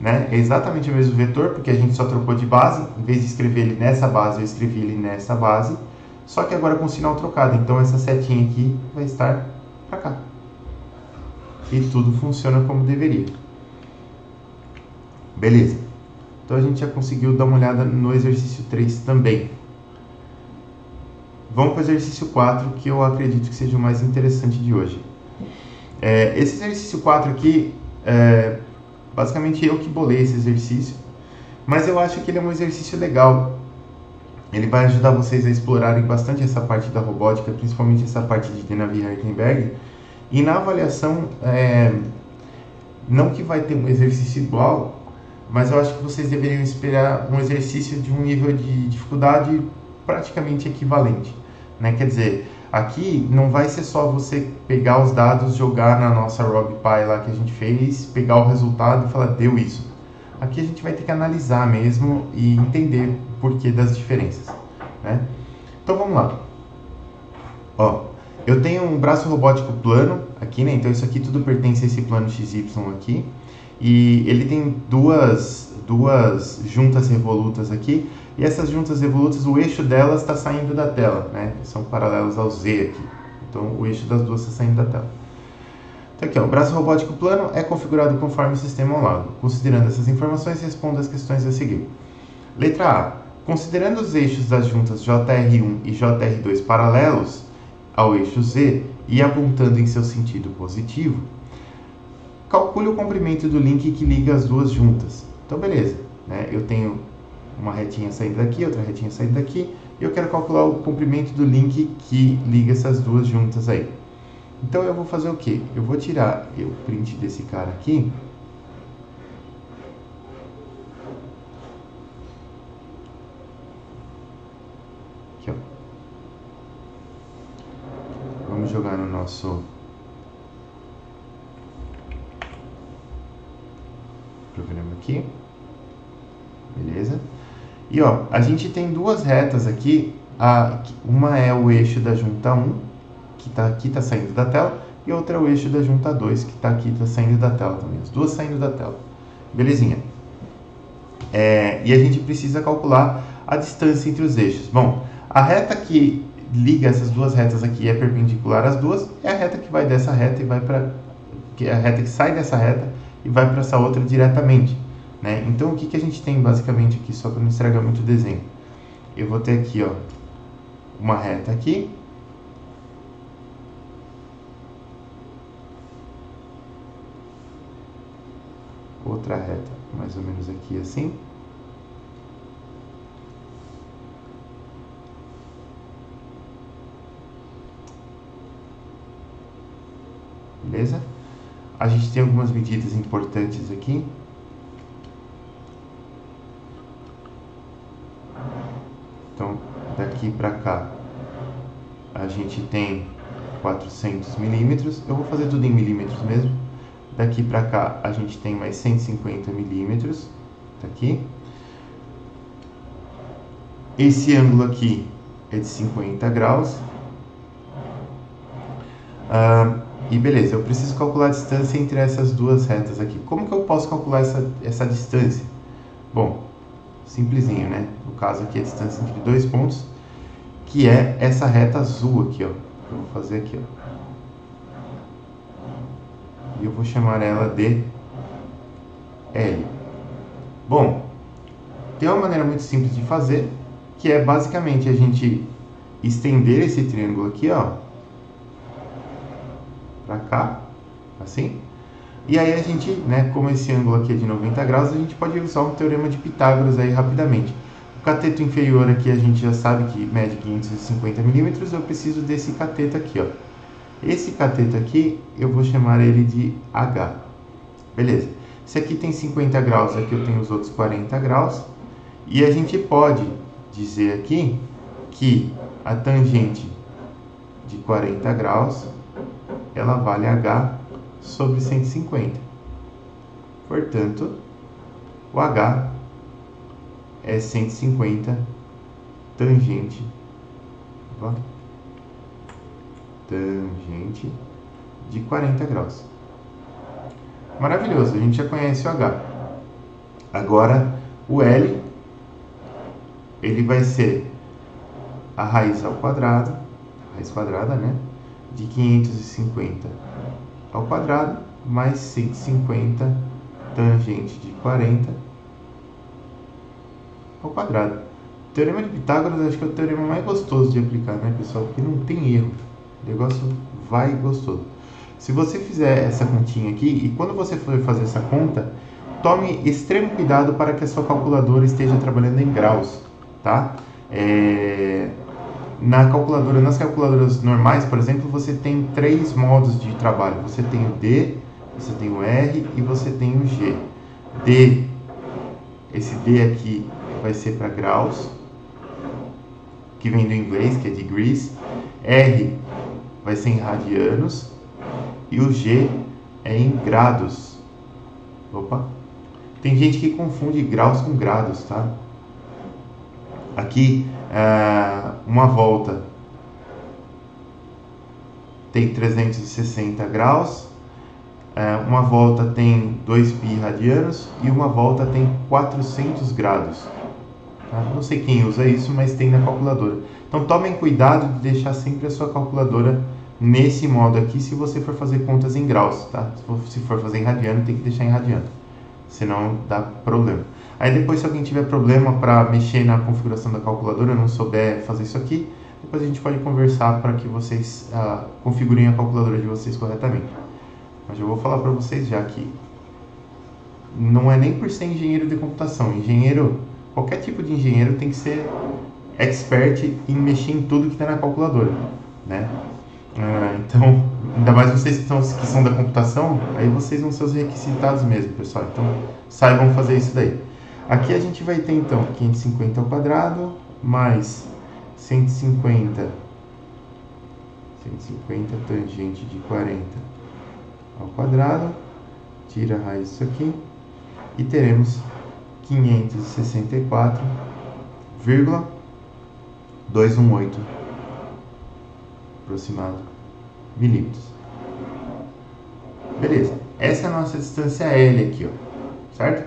[SPEAKER 2] Né? É exatamente o mesmo vetor, porque a gente só trocou de base. Em vez de escrever ele nessa base, eu escrevi ele nessa base. Só que agora com sinal trocado. Então essa setinha aqui vai estar para cá. E tudo funciona como deveria. Beleza. Então a gente já conseguiu dar uma olhada no exercício 3 também. Vamos para o exercício 4, que eu acredito que seja o mais interessante de hoje. É, esse exercício 4 aqui, é, basicamente eu que bolei esse exercício, mas eu acho que ele é um exercício legal. Ele vai ajudar vocês a explorarem bastante essa parte da robótica, principalmente essa parte de Denavi Hartenberg. E na avaliação, é, não que vai ter um exercício igual, mas eu acho que vocês deveriam esperar um exercício de um nível de dificuldade praticamente equivalente. Né? Quer dizer, aqui não vai ser só você pegar os dados, jogar na nossa RogPy lá que a gente fez, pegar o resultado e falar, deu isso. Aqui a gente vai ter que analisar mesmo e entender o porquê das diferenças. Né? Então vamos lá. Ó, eu tenho um braço robótico plano aqui, né? Então isso aqui tudo pertence a esse plano XY aqui. E ele tem duas, duas juntas revolutas aqui. E essas juntas revolutas, o eixo delas está saindo da tela, né? São paralelos ao Z aqui. Então o eixo das duas está saindo da tela. Então aqui, ó, o braço robótico plano é configurado conforme o sistema ao lado. Considerando essas informações, responda as questões a seguir. Letra A. Considerando os eixos das juntas JR1 e JR2 paralelos ao eixo Z e apontando em seu sentido positivo, calcule o comprimento do link que liga as duas juntas. Então, beleza, né? eu tenho uma retinha saindo daqui, outra retinha saindo daqui, e eu quero calcular o comprimento do link que liga essas duas juntas aí. Então, eu vou fazer o quê? Eu vou tirar o print desse cara aqui, Aqui, ó. Vamos jogar no nosso programa aqui. Beleza? E ó, a gente tem duas retas aqui. A, uma é o eixo da junta 1, que está aqui, está saindo da tela. E outra é o eixo da junta 2, que está aqui, está saindo da tela também. As duas saindo da tela. Belezinha. É, e a gente precisa calcular a distância entre os eixos. Bom, a reta que liga essas duas retas aqui é perpendicular às duas, é a reta que vai dessa reta e vai para que é a reta que sai dessa reta e vai para essa outra diretamente. Né? Então, o que, que a gente tem basicamente aqui, só para não estragar muito o desenho? Eu vou ter aqui ó, uma reta aqui, outra reta mais ou menos aqui assim. Beleza? A gente tem algumas medidas importantes aqui. Então, daqui para cá, a gente tem 400 milímetros. Eu vou fazer tudo em milímetros mesmo. Daqui para cá, a gente tem mais 150 milímetros. Aqui. Esse ângulo aqui é de 50 graus. Ah, e beleza, eu preciso calcular a distância entre essas duas retas aqui. Como que eu posso calcular essa, essa distância? Bom, simplesinho, né? No caso aqui, a distância entre dois pontos, que é essa reta azul aqui, ó. Eu vou fazer aqui, ó. E eu vou chamar ela de L. Bom, tem uma maneira muito simples de fazer, que é basicamente a gente estender esse triângulo aqui, ó, para cá, assim. E aí a gente, né, como esse ângulo aqui é de 90 graus, a gente pode usar o teorema de Pitágoras aí rapidamente. O cateto inferior aqui a gente já sabe que mede 550 milímetros, eu preciso desse cateto aqui, ó. Esse cateto aqui, eu vou chamar ele de H. Beleza. Se aqui tem 50 graus, aqui eu tenho os outros 40 graus. E a gente pode dizer aqui que a tangente de 40 graus ela vale H sobre 150. Portanto, o H é 150 tangente tangente de 40 graus. Maravilhoso, a gente já conhece o H. Agora, o L, ele vai ser a raiz ao quadrado, raiz quadrada, né? De 550 ao quadrado, mais 150 tangente de 40 ao quadrado. O teorema de Pitágoras acho que é o teorema mais gostoso de aplicar, né, pessoal? Porque não tem erro. O negócio vai gostoso. Se você fizer essa continha aqui, e quando você for fazer essa conta, tome extremo cuidado para que a sua calculadora esteja trabalhando em graus, tá? É... Na calculadora, nas calculadoras normais, por exemplo, você tem três modos de trabalho. Você tem o D, você tem o R e você tem o G. D, esse D aqui vai ser para graus, que vem do inglês, que é degrees. R vai ser em radianos e o G é em grados. Opa! Tem gente que confunde graus com grados, tá? Aqui, é, uma volta tem 360 graus, é, uma volta tem 2 pi radianos e uma volta tem 400 graus. Tá? Não sei quem usa isso, mas tem na calculadora. Então tomem cuidado de deixar sempre a sua calculadora nesse modo aqui se você for fazer contas em graus, tá? Se for fazer em radiano, tem que deixar em radiano, senão dá problema. Aí depois, se alguém tiver problema para mexer na configuração da calculadora, não souber fazer isso aqui, depois a gente pode conversar para que vocês ah, configurem a calculadora de vocês corretamente. Mas eu vou falar para vocês já que não é nem por ser engenheiro de computação. Engenheiro, qualquer tipo de engenheiro tem que ser expert em mexer em tudo que está na calculadora, né? Ah, então, ainda mais vocês que, estão, que são da computação, aí vocês vão ser os requisitados mesmo, pessoal. Então, saibam fazer isso daí. Aqui a gente vai ter, então, 550 ao quadrado, mais 150, 150 tangente de 40 ao quadrado, tira a raiz disso aqui, e teremos 564,218 aproximado milímetros. Beleza, essa é a nossa distância L aqui, ó, certo?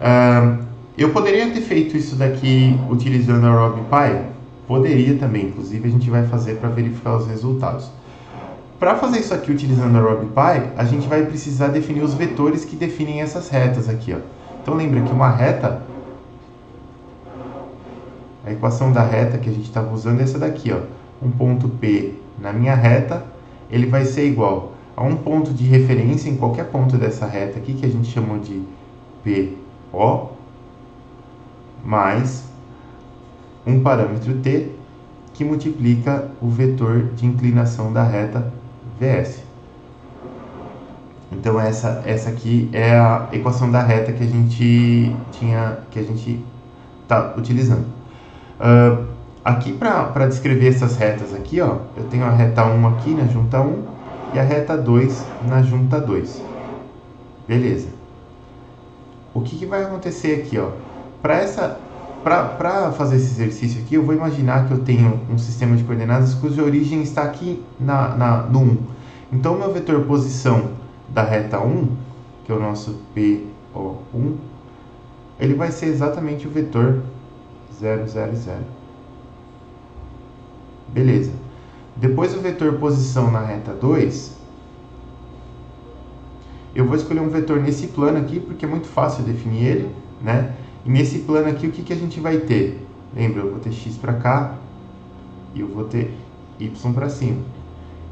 [SPEAKER 2] Uh, eu poderia ter feito isso daqui utilizando a RobPy? Poderia também, inclusive a gente vai fazer para verificar os resultados. Para fazer isso aqui utilizando a RobPy, a gente vai precisar definir os vetores que definem essas retas aqui. Ó. Então lembra que uma reta, a equação da reta que a gente estava usando é essa daqui. Ó. Um ponto P na minha reta, ele vai ser igual a um ponto de referência em qualquer ponto dessa reta aqui, que a gente chamou de PO, mais um parâmetro t que multiplica o vetor de inclinação da reta vs. Então essa essa aqui é a equação da reta que a gente tinha que a gente está utilizando. Uh, aqui para descrever essas retas aqui, ó, eu tenho a reta 1 aqui na junta 1 e a reta 2 na junta 2. Beleza. O que, que vai acontecer aqui? Para fazer esse exercício aqui, eu vou imaginar que eu tenho um sistema de coordenadas cuja origem está aqui na, na, no 1. Então, meu vetor posição da reta 1, que é o nosso PO1, ele vai ser exatamente o vetor 0, 0, 0. Beleza. Depois o vetor posição na reta 2, eu vou escolher um vetor nesse plano aqui, porque é muito fácil definir ele, né? E nesse plano aqui, o que, que a gente vai ter? Lembra, eu vou ter x para cá e eu vou ter y para cima.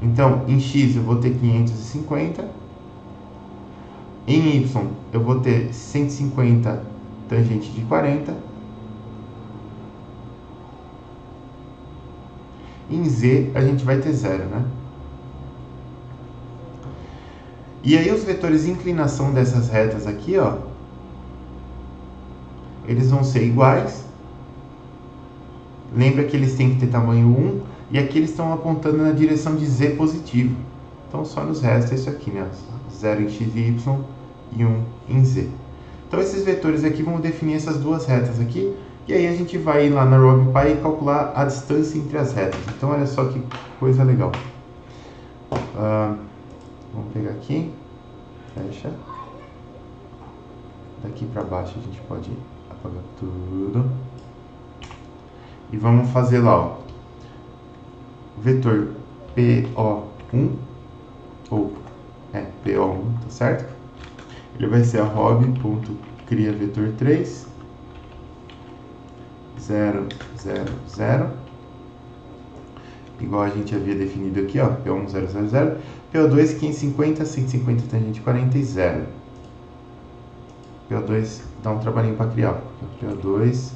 [SPEAKER 2] Então, em x eu vou ter 550, em y eu vou ter 150 tangente de 40, em z a gente vai ter zero, né? E aí os vetores de inclinação dessas retas aqui, ó, eles vão ser iguais. Lembra que eles têm que ter tamanho 1 e aqui eles estão apontando na direção de z positivo. Então só nos resta isso aqui, né? 0 em x e y e 1 em z. Então esses vetores aqui vão definir essas duas retas aqui. E aí a gente vai lá na RobPy e calcular a distância entre as retas. Então olha só que coisa legal. Uh, vamos pegar aqui, fecha. Daqui para baixo a gente pode apagar tudo. E vamos fazer lá, ó. Vetor PO1, ou é, PO1, tá certo? Ele vai ser a rob.cria vetor 3 0, 0, 0 igual a gente havia definido aqui, ó, P1, 0, 0, 0 PO2, 550, 150 tangente 40 e 0 PO2 dá um trabalhinho para criar, PO2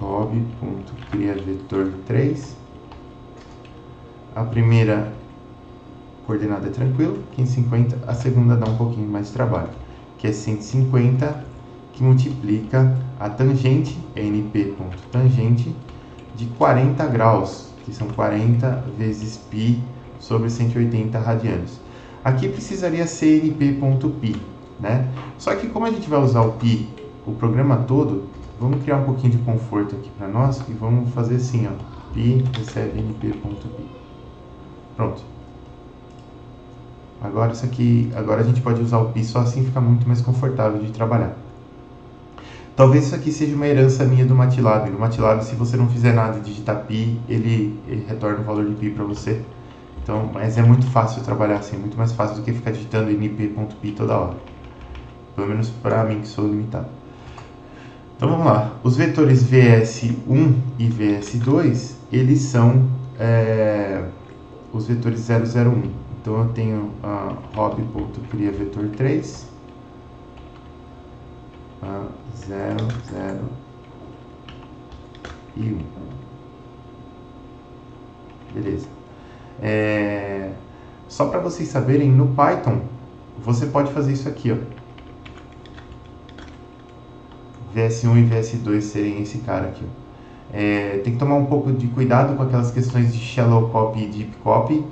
[SPEAKER 2] rob.cria vetor 3 a primeira coordenada é tranquilo, 550, a segunda dá um pouquinho mais de trabalho, que é 150, que multiplica a tangente, np.tangente, de 40 graus, que são 40 vezes π sobre 180 radianos. Aqui precisaria ser np.π, né? Só que como a gente vai usar o π o programa todo, vamos criar um pouquinho de conforto aqui para nós e vamos fazer assim, ó, π recebe np.π. Pronto. Agora isso aqui, agora a gente pode usar o pi só assim fica muito mais confortável de trabalhar. Talvez isso aqui seja uma herança minha do MATLAB. No MATLAB, se você não fizer nada e digitar pi, ele, ele retorna o valor de pi para você. Então, mas é muito fácil trabalhar assim, muito mais fácil do que ficar digitando np.pi toda hora. Pelo menos para mim que sou limitado. Então vamos lá. Os vetores VS1 e VS2, eles são é, os vetores 001. Então eu tenho a rob.cria vetor 3 a 0, 0 e 1. Beleza. É, só para vocês saberem, no Python você pode fazer isso aqui, ó. VS1 e VS2 serem esse cara aqui. É, tem que tomar um pouco de cuidado com aquelas questões de shallow copy e deep copy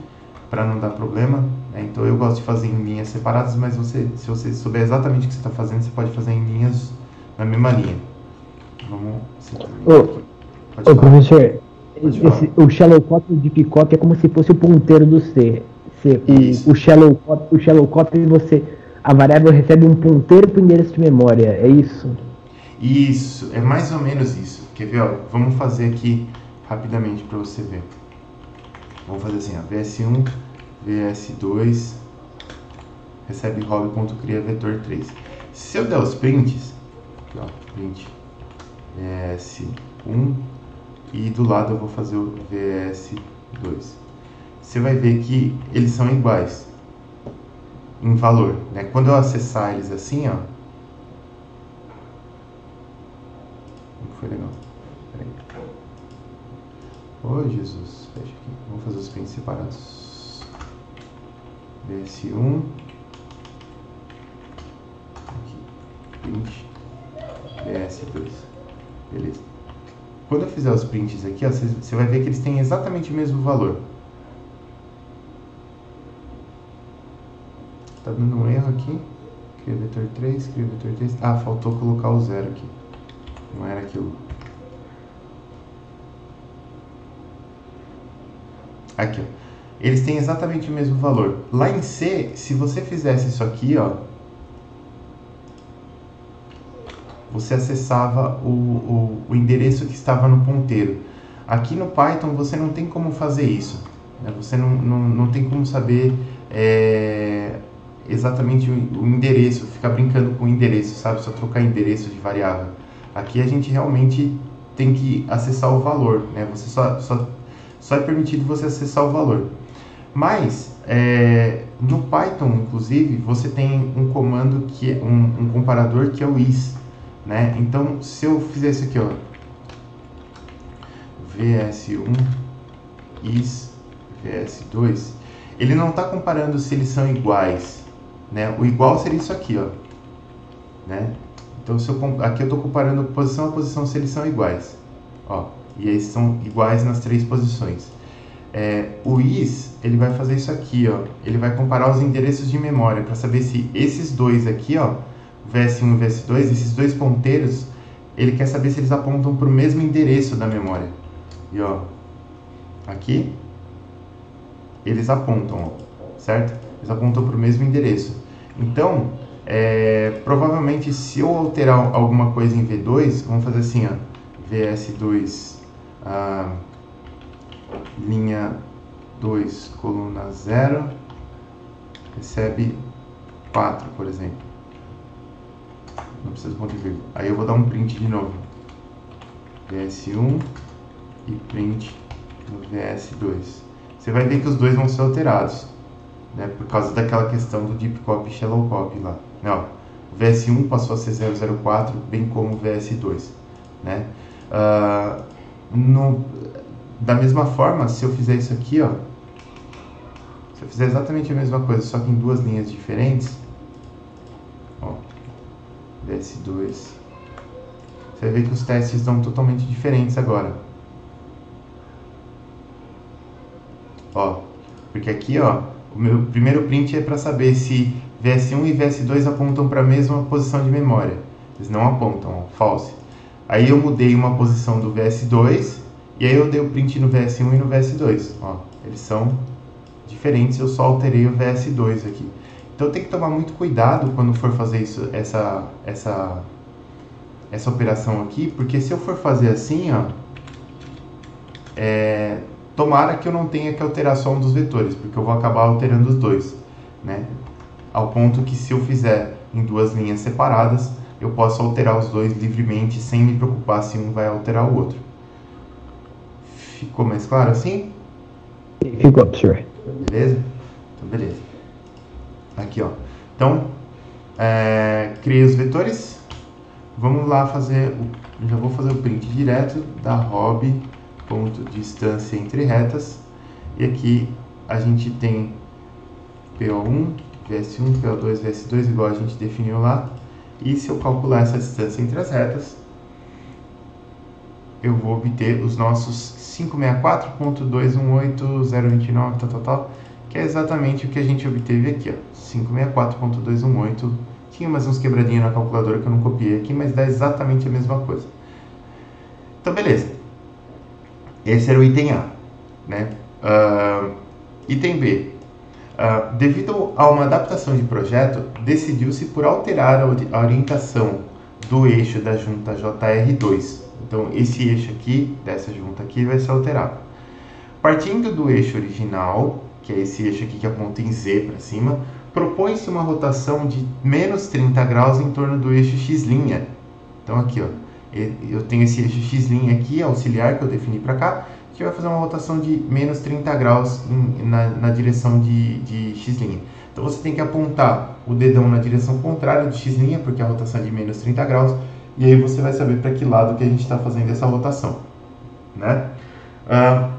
[SPEAKER 2] para não dar problema. Né? Então eu gosto de fazer em linhas separadas, mas você, se você souber exatamente o que você está fazendo, você pode fazer em linhas na mesma linha. Vamos.
[SPEAKER 3] Ô, professor, esse, o shallow copy e o deep copy é como se fosse o ponteiro do C. C o, o, shallow copy, o shallow copy você a variável recebe um ponteiro para o endereço de memória, é isso?
[SPEAKER 2] Isso, é mais ou menos isso. Quer ver? Ó, vamos fazer aqui rapidamente para você ver. Vamos fazer assim, ó, VS1, VS2, recebe rob.cria vetor 3. Se eu der os prints, aqui, ó, print VS1 e do lado eu vou fazer o VS2. Você vai ver que eles são iguais em valor, né? Quando eu acessar eles assim, ó, foi legal. Oh, Jesus, fecha aqui. Vamos fazer os pins separados desse 1, print, ds2, beleza. Quando eu fizer os prints aqui, você vai ver que eles têm exatamente o mesmo valor. Tá dando um erro aqui. Cria vetor 3, cria vetor 3. Ah, faltou colocar o zero aqui. Não era aquilo. Aqui, ó. Eles têm exatamente o mesmo valor. Lá em C, se você fizesse isso aqui, ó, você acessava o, o, o endereço que estava no ponteiro. Aqui no Python você não tem como fazer isso. Né? Você não, não, não tem como saber é, exatamente o, endereço, ficar brincando com o endereço, sabe? Só trocar endereço de variável. Aqui a gente realmente tem que acessar o valor, né? Você só, só, só é permitido você acessar o valor. Mas é, no Python, inclusive, você tem um comando que é um, um comparador que é o is, né? Então, se eu fizer isso aqui, ó, vs1 is vs2, ele não está comparando se eles são iguais, né? O igual seria isso aqui, ó, né? Então, se eu, aqui eu estou comparando posição a posição se eles são iguais, ó, e eles são iguais nas três posições. É, o is ele vai fazer isso aqui, ó, ele vai comparar os endereços de memória para saber se esses dois aqui, ó, VS1 e VS2, esses dois ponteiros, ele quer saber se eles apontam para o mesmo endereço da memória. E ó, aqui eles apontam, ó, certo? Eles apontam para o mesmo endereço. Então, é, provavelmente se eu alterar alguma coisa em V2, vamos fazer assim, ó, VS2, ah, linha 2, coluna 0, recebe 4, por exemplo não precisa de ponto e vírgula. Aí eu vou dar um print de novo. VS1 e print no VS2. Você vai ver que os dois vão ser alterados, né? Por causa daquela questão do deep copy e shallow copy lá. Não, o VS1 passou a ser 004, bem como o VS2, né? Uh, no, da mesma forma, se eu fizer isso aqui, ó, se eu fizer exatamente a mesma coisa, só que em duas linhas diferentes, DS2. Você vai ver que os testes estão totalmente diferentes agora. Ó, porque aqui, ó, o meu primeiro print é para saber se VS1 e VS2 apontam para a mesma posição de memória. Eles não apontam, ó, false. Aí eu mudei uma posição do VS2 e aí eu dei o print no VS1 e no VS2. Ó, eles são diferentes, eu só alterei o VS2 aqui. Então tem que tomar muito cuidado quando for fazer isso, essa, essa, essa operação aqui, porque se eu for fazer assim, ó, é, tomara que eu não tenha que alterar só um dos vetores, porque eu vou acabar alterando os dois, né? Ao ponto que se eu fizer em duas linhas separadas, eu posso alterar os dois livremente sem me preocupar se um vai alterar o outro. Ficou mais claro assim?
[SPEAKER 3] Ficou, professor.
[SPEAKER 2] Beleza? Então, beleza. Aqui, ó. Então, é, criei os vetores. Vamos lá fazer, o, já vou fazer o print direto da hobby ponto distância entre retas. E aqui a gente tem PO1, VS1, PO2, VS2, igual a gente definiu lá. E se eu calcular essa distância entre as retas, eu vou obter os nossos 564.218.029, tal, tal, tal, que é exatamente o que a gente obteve aqui, ó, 564.218. Tinha mais uns quebradinhos na calculadora que eu não copiei aqui, mas dá exatamente a mesma coisa. Então, beleza. Esse era o item A. Né? Uh, item B. Uh, devido a uma adaptação de projeto, decidiu-se por alterar a orientação do eixo da junta JR2. Então, esse eixo aqui, dessa junta aqui, vai ser alterado. Partindo do eixo original, que é esse eixo aqui que aponta em Z para cima, propõe-se uma rotação de menos 30 graus em torno do eixo x'. Então aqui, ó, eu tenho esse eixo x' aqui, auxiliar, que eu defini para cá, que vai fazer uma rotação de menos 30 graus em, na, na, direção de, de x'. Então você tem que apontar o dedão na direção contrária de x', porque a rotação é de menos 30 graus, e aí você vai saber para que lado que a gente está fazendo essa rotação. Né? Uh,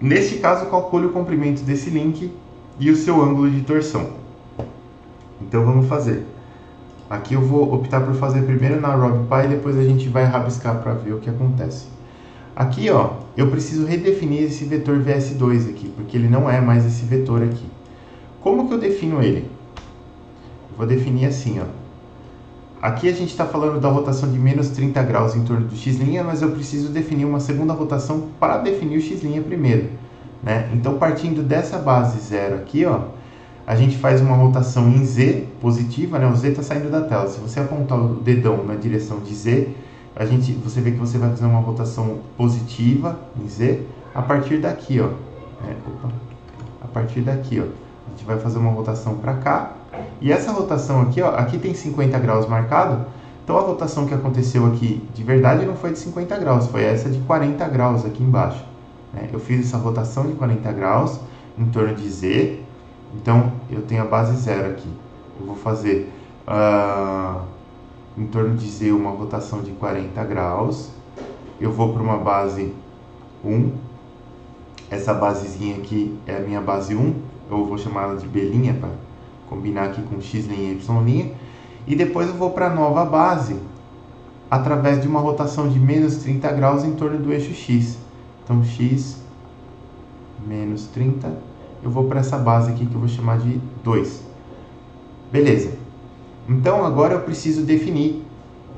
[SPEAKER 2] Neste caso, calcule o comprimento desse link e o seu ângulo de torção. Então vamos fazer. Aqui eu vou optar por fazer primeiro na RobPy e depois a gente vai rabiscar para ver o que acontece. Aqui, ó, eu preciso redefinir esse vetor VS2 aqui, porque ele não é mais esse vetor aqui. Como que eu defino ele? Eu vou definir assim, ó. Aqui a gente está falando da rotação de menos 30 graus em torno do x', mas eu preciso definir uma segunda rotação para definir o x' primeiro. Né? Então, partindo dessa base zero aqui, ó, a gente faz uma rotação em Z positiva, né? o Z está saindo da tela. Se você apontar o dedão na direção de Z, a gente, você vê que você vai fazer uma rotação positiva em Z a partir daqui, ó. É, opa, a partir daqui, ó. A gente vai fazer uma rotação para cá. E essa rotação aqui, ó, aqui tem 50 graus marcado. Então a rotação que aconteceu aqui de verdade não foi de 50 graus, foi essa de 40 graus aqui embaixo. Né? Eu fiz essa rotação de 40 graus em torno de Z. Então eu tenho a base zero aqui. Eu vou fazer uh, em torno de Z uma rotação de 40 graus. Eu vou para uma base 1. Essa basezinha aqui é a minha base 1. Eu vou chamar ela de B' para combinar aqui com X' e Y'. E depois eu vou para a nova base através de uma rotação de menos 30 graus em torno do eixo X. Então, X menos 30, eu vou para essa base aqui que eu vou chamar de 2. Beleza. Então, agora eu preciso definir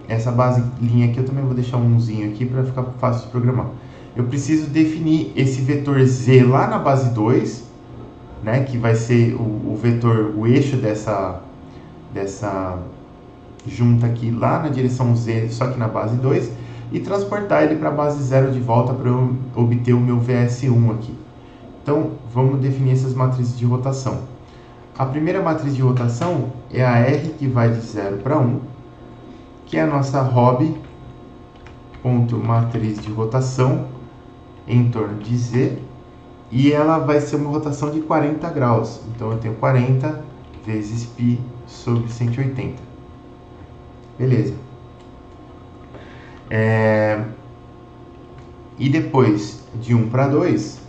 [SPEAKER 2] essa base linha aqui, eu também vou deixar um umzinho aqui para ficar fácil de programar. Eu preciso definir esse vetor z lá na base 2, né, que vai ser o, o vetor, o eixo dessa, dessa junta aqui lá na direção z, só que na base 2, e transportar ele para a base 0 de volta para eu obter o meu VS1 aqui. Então, vamos definir essas matrizes de rotação. A primeira matriz de rotação é a R que vai de 0 para 1, que é a nossa hobby ponto matriz de rotação em torno de Z, e ela vai ser uma rotação de 40 graus. Então eu tenho 40 vezes π sobre 180. Beleza. É... E depois de 1 para 2,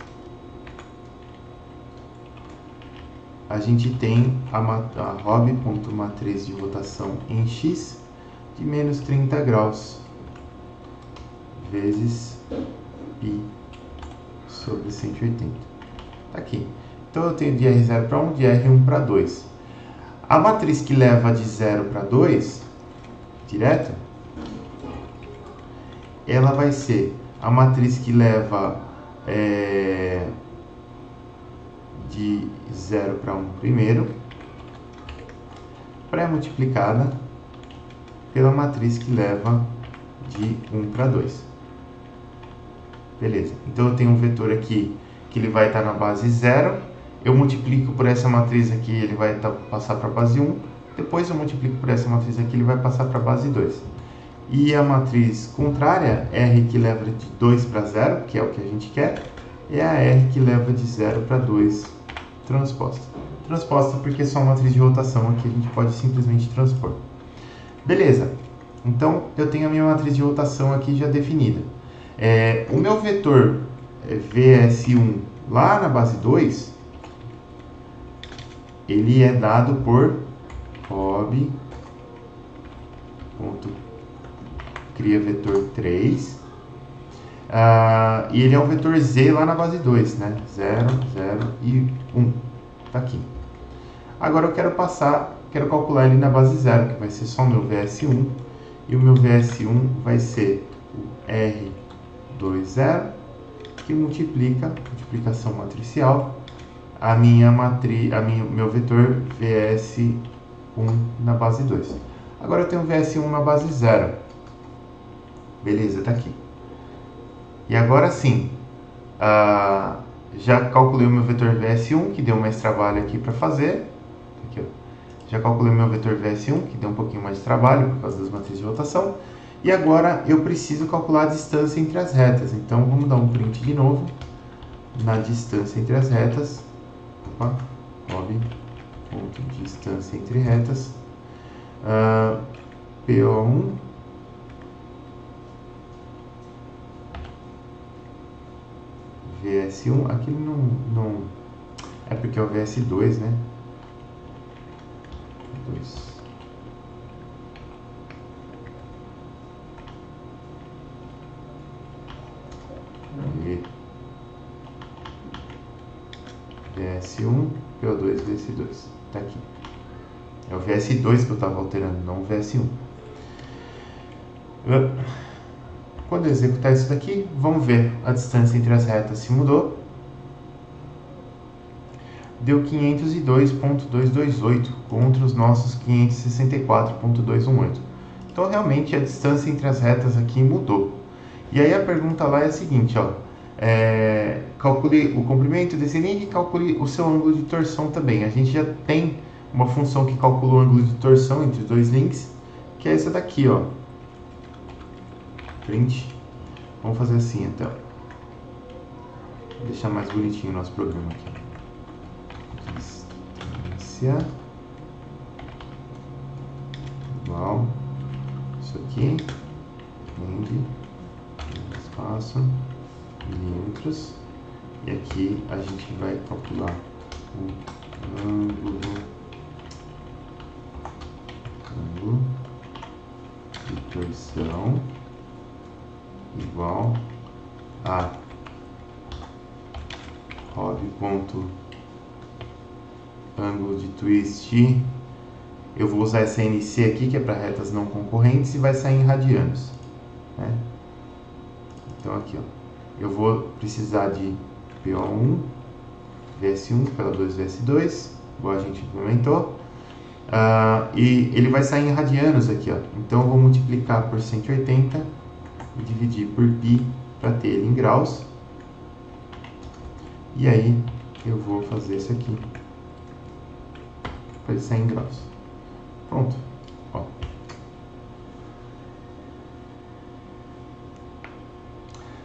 [SPEAKER 2] a gente tem a, a Hobby.matriz de rotação em x de menos 30 graus vezes π sobre 180. Tá aqui. Então eu tenho de R0 para 1, de R1 para 2. A matriz que leva de 0 para 2, direto, ela vai ser a matriz que leva é, de 0 para 1 primeiro, pré-multiplicada pela matriz que leva de 1 para 2. Beleza, então eu tenho um vetor aqui que ele vai estar na base 0, eu multiplico por essa matriz aqui, ele vai tá, passar para a base 1, depois eu multiplico por essa matriz aqui, ele vai passar para a base 2. E a matriz contrária, R que leva de 2 para 0, que é o que a gente quer, é a R que leva de 0 para 2 transposta. Transposta porque é só uma matriz de rotação aqui, a gente pode simplesmente transpor. Beleza, então eu tenho a minha matriz de rotação aqui já definida. É, o meu vetor é, VS1 lá na base 2, ele é dado por ob ponto cria vetor 3 uh, e ele é um vetor z lá na base 2 né? 0, 0 e 1 tá aqui. Agora eu quero passar quero calcular ele na base 0 que vai ser só o meu VS1 e o meu VS1 vai ser o R 2, 0, que multiplica, multiplicação matricial, a minha matriz, a minha, meu vetor VS1 na base 2. Agora eu tenho VS1 na base 0. Beleza, tá aqui. E agora sim, uh, já calculei o meu vetor VS1, que deu mais trabalho aqui para fazer. Aqui. Já calculei o meu vetor VS1, que deu um pouquinho mais de trabalho por causa das matrizes de rotação. E agora eu preciso calcular a distância entre as retas. Então vamos dar um print de novo na distância entre as retas. Opa, ponto distância entre retas. Uh, ah, PO1 VS1, aqui não, não é porque é o VS2, né? 2 VS1, PO2, VS2. Tá aqui. É o VS2 que eu estava alterando, não o VS1. Quando eu executar isso daqui, vamos ver a distância entre as retas se mudou. deu 502.228 contra os nossos 564.218. Então realmente a distância entre as retas aqui mudou. E aí a pergunta lá é a seguinte, ó, é, calcule o comprimento desse link e calcule o seu ângulo de torção também. A gente já tem uma função que calcula o ângulo de torção entre os dois links, que é essa daqui, ó. Print. Vamos fazer assim então. Vou deixar mais bonitinho o nosso programa aqui. Distância igual isso aqui, rende, espaço, milímetros, e aqui a gente vai calcular o ângulo, de torção igual a Rob ponto ângulo de twist eu vou usar essa NC aqui que é para retas não concorrentes e vai sair em radianos né? Então aqui ó eu vou precisar de PO1 VS1 pela 2 VS2 igual a gente implementou uh, e ele vai sair em radianos aqui ó então eu vou multiplicar por 180 e dividir por π para ter ele em graus. E aí eu vou fazer isso aqui para ele sair em graus. Pronto. Ó.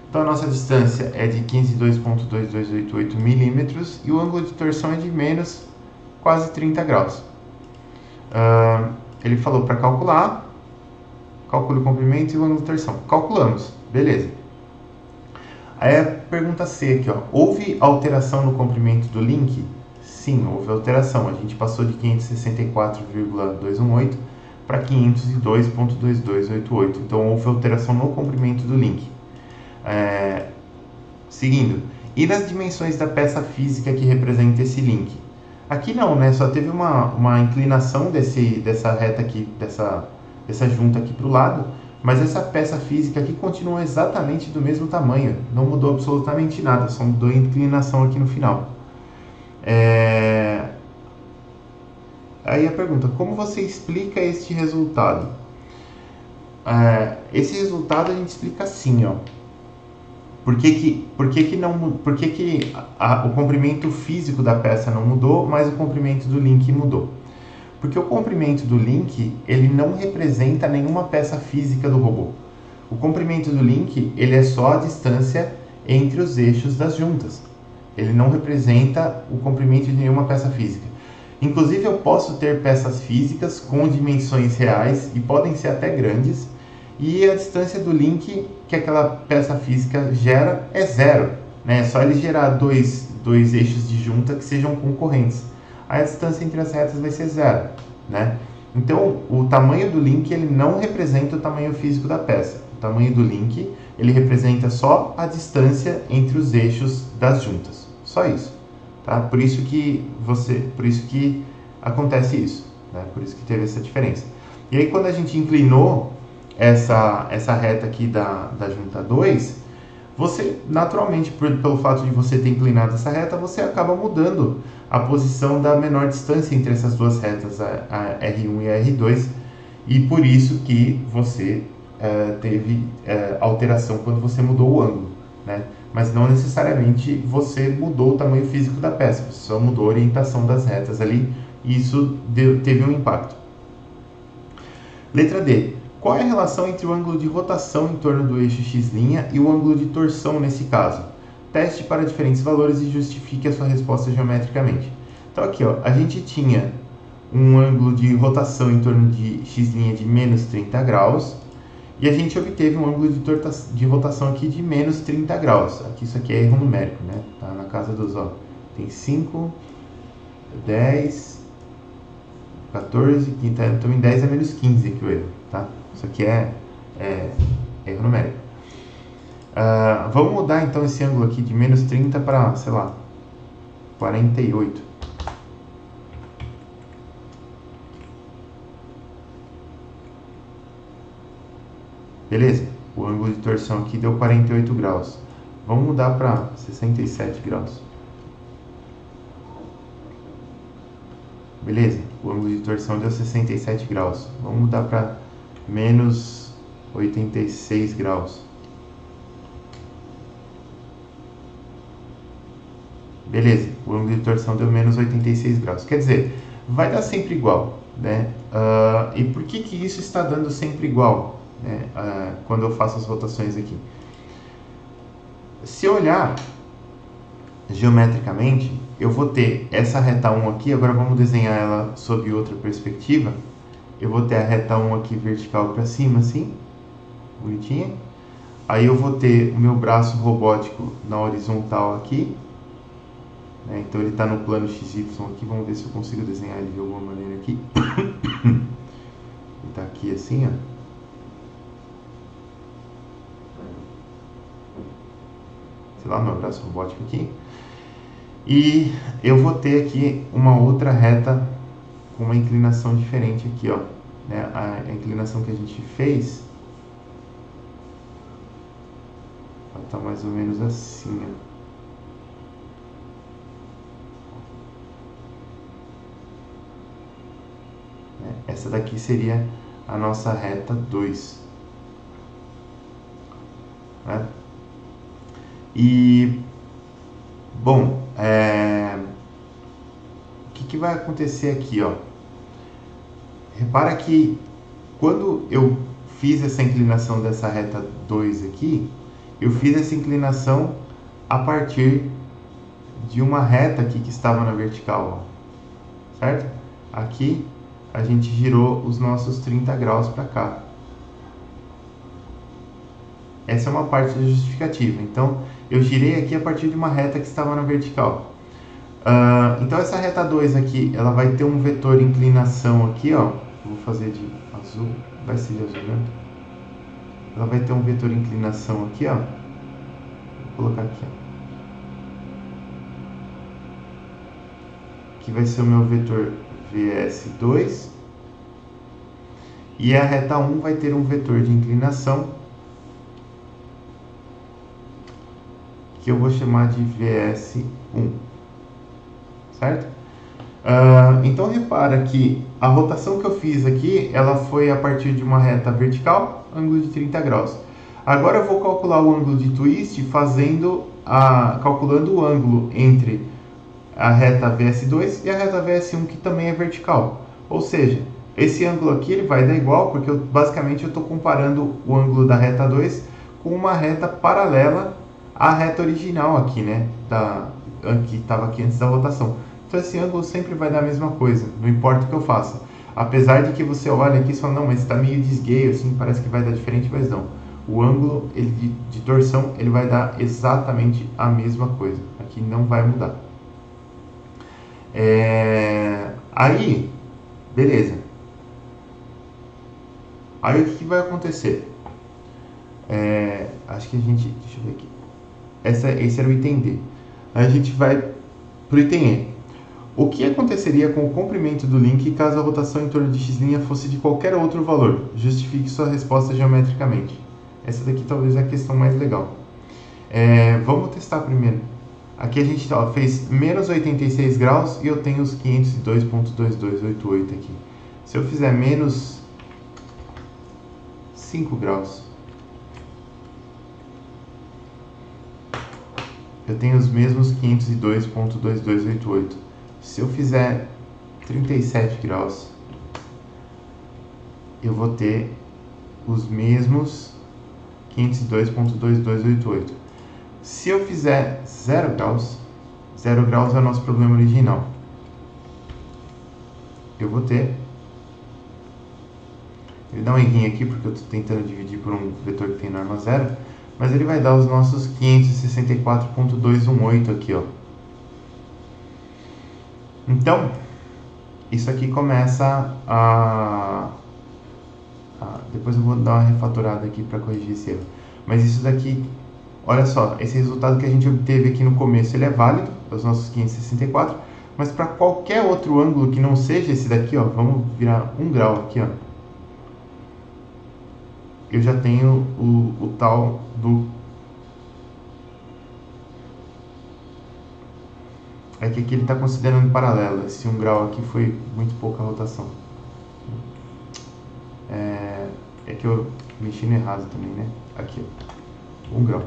[SPEAKER 2] Então a nossa distância é de 15,2.2288 milímetros e o ângulo de torção é de menos quase 30 graus. Uh, ele falou para calcular Calcule o comprimento e o ângulo de torção. Calculamos, beleza. Aí a pergunta C aqui, ó. Houve alteração no comprimento do link? Sim, houve alteração. A gente passou de 564,218 para 502.2288. Então houve alteração no comprimento do link. É... Seguindo. E nas dimensões da peça física que representa esse link? Aqui não, né? Só teve uma, uma inclinação desse, dessa reta aqui, dessa essa junta aqui para o lado, mas essa peça física aqui continua exatamente do mesmo tamanho, não mudou absolutamente nada, só mudou a inclinação aqui no final. É... Aí a pergunta, como você explica este resultado? É... Esse resultado a gente explica assim, ó. Por que, que, por que, que, não, por que, que a, o comprimento físico da peça não mudou, mas o comprimento do link mudou? Porque o comprimento do link, ele não representa nenhuma peça física do robô. O comprimento do link, ele é só a distância entre os eixos das juntas. Ele não representa o comprimento de nenhuma peça física. Inclusive, eu posso ter peças físicas com dimensões reais e podem ser até grandes, e a distância do link que aquela peça física gera é zero. Né? É só ele gerar dois, dois eixos de junta que sejam concorrentes a distância entre as retas vai ser zero, né? Então, o tamanho do link ele não representa o tamanho físico da peça. O tamanho do link ele representa só a distância entre os eixos das juntas. Só isso, tá? Por isso que você, por isso que acontece isso, né? Por isso que teve essa diferença. E aí quando a gente inclinou essa essa reta aqui da da junta 2, você naturalmente por, pelo fato de você ter inclinado essa reta, você acaba mudando a posição da menor distância entre essas duas retas, a, a R1 e a R2, e por isso que você uh, teve uh, alteração quando você mudou o ângulo, né? Mas não necessariamente você mudou o tamanho físico da peça, você só mudou a orientação das retas ali, e isso deu, teve um impacto. Letra D. Qual é a relação entre o ângulo de rotação em torno do eixo x' e o ângulo de torção nesse caso? Teste para diferentes valores e justifique a sua resposta geometricamente. Então aqui, ó, a gente tinha um ângulo de rotação em torno de x' de menos 30 graus e a gente obteve um ângulo de, de rotação aqui de menos 30 graus. Aqui isso aqui é erro numérico, né? Tá na casa dos, ó, tem 5, 10, 14, então em 10 é menos 15 aqui o erro, tá? Isso aqui é, é erro numérico. Uh, vamos mudar então esse ângulo aqui de menos 30 para, sei lá, 48. Beleza? O ângulo de torção aqui deu 48 graus. Vamos mudar para 67 graus. Beleza, o ângulo de torção deu 67 graus. Vamos mudar para menos 86 graus. Beleza, o ângulo de torção deu menos 86 graus. Quer dizer, vai dar sempre igual. Né? Uh, e por que, que isso está dando sempre igual né? Uh, quando eu faço as rotações aqui? Se eu olhar geometricamente, eu vou ter essa reta 1 aqui, agora vamos desenhar ela sob outra perspectiva. Eu vou ter a reta 1 aqui vertical para cima, assim, bonitinha. Aí eu vou ter o meu braço robótico na horizontal aqui, né? Então ele está no plano XY aqui, vamos ver se eu consigo desenhar ele de alguma maneira aqui. ele está aqui assim, ó. Sei lá, meu braço robótico aqui. E eu vou ter aqui uma outra reta com uma inclinação diferente aqui, ó. Né? A inclinação que a gente fez está mais ou menos assim, ó. Essa daqui seria a nossa reta 2. Né? E, bom, é, o que, que vai acontecer aqui? Ó? Repara que quando eu fiz essa inclinação dessa reta 2 aqui, eu fiz essa inclinação a partir de uma reta aqui que estava na vertical, ó, certo? Aqui a gente girou os nossos 30 graus para cá. Essa é uma parte da justificativa. Então, eu girei aqui a partir de uma reta que estava na vertical. Uh, então, essa reta 2 aqui, ela vai ter um vetor inclinação aqui, ó. Vou fazer de azul, vai ser de azul, né? Ela vai ter um vetor inclinação aqui, ó. Vou colocar aqui, ó. Que vai ser o meu vetor VS2 e a reta 1 vai ter um vetor de inclinação que eu vou chamar de VS1, certo? Uh, então repara que a rotação que eu fiz aqui, ela foi a partir de uma reta vertical, ângulo de 30 graus. Agora eu vou calcular o ângulo de twist fazendo a, calculando o ângulo entre a reta VS2 e a reta VS1 que também é vertical. Ou seja, esse ângulo aqui ele vai dar igual porque eu, basicamente eu estou comparando o ângulo da reta 2 com uma reta paralela à reta original aqui, né? Da, que estava aqui antes da rotação. Então esse ângulo sempre vai dar a mesma coisa, não importa o que eu faça. Apesar de que você olha aqui e fala, não, mas está meio desgueio, assim, parece que vai dar diferente, mas não. O ângulo ele, de, de torção ele vai dar exatamente a mesma coisa. Aqui não vai mudar. É... Aí, beleza. Aí o que, vai acontecer? É... Acho que a gente. Deixa eu ver aqui. Essa, esse era o item D. Aí a gente vai para o item E. O que aconteceria com o comprimento do link caso a rotação em torno de x' fosse de qualquer outro valor? Justifique sua resposta geometricamente. Essa daqui talvez é a questão mais legal. É, vamos testar primeiro. Aqui a gente ó, fez menos 86 graus e eu tenho os 502.2288 aqui. Se eu fizer menos 5 graus, eu tenho os mesmos 502.2288. Se eu fizer 37 graus, eu vou ter os mesmos 502.2288. Se eu fizer 0 graus, 0 graus é o nosso problema original. Eu vou ter. Ele dá um errinho aqui porque eu estou tentando dividir por um vetor que tem norma zero, mas ele vai dar os nossos 564.218 aqui, ó. Então, isso aqui começa a, a depois eu vou dar uma refatorada aqui para corrigir esse erro. Mas isso daqui Olha só, esse resultado que a gente obteve aqui no começo, ele é válido, os nossos 564, mas para qualquer outro ângulo que não seja esse daqui, ó, vamos virar um grau aqui, ó. Eu já tenho o, o tal do é que aqui ele está considerando paralelo. Esse 1 grau aqui foi muito pouca rotação. É, é que eu mexi no errado também, né? Aqui, ó. 1 grau.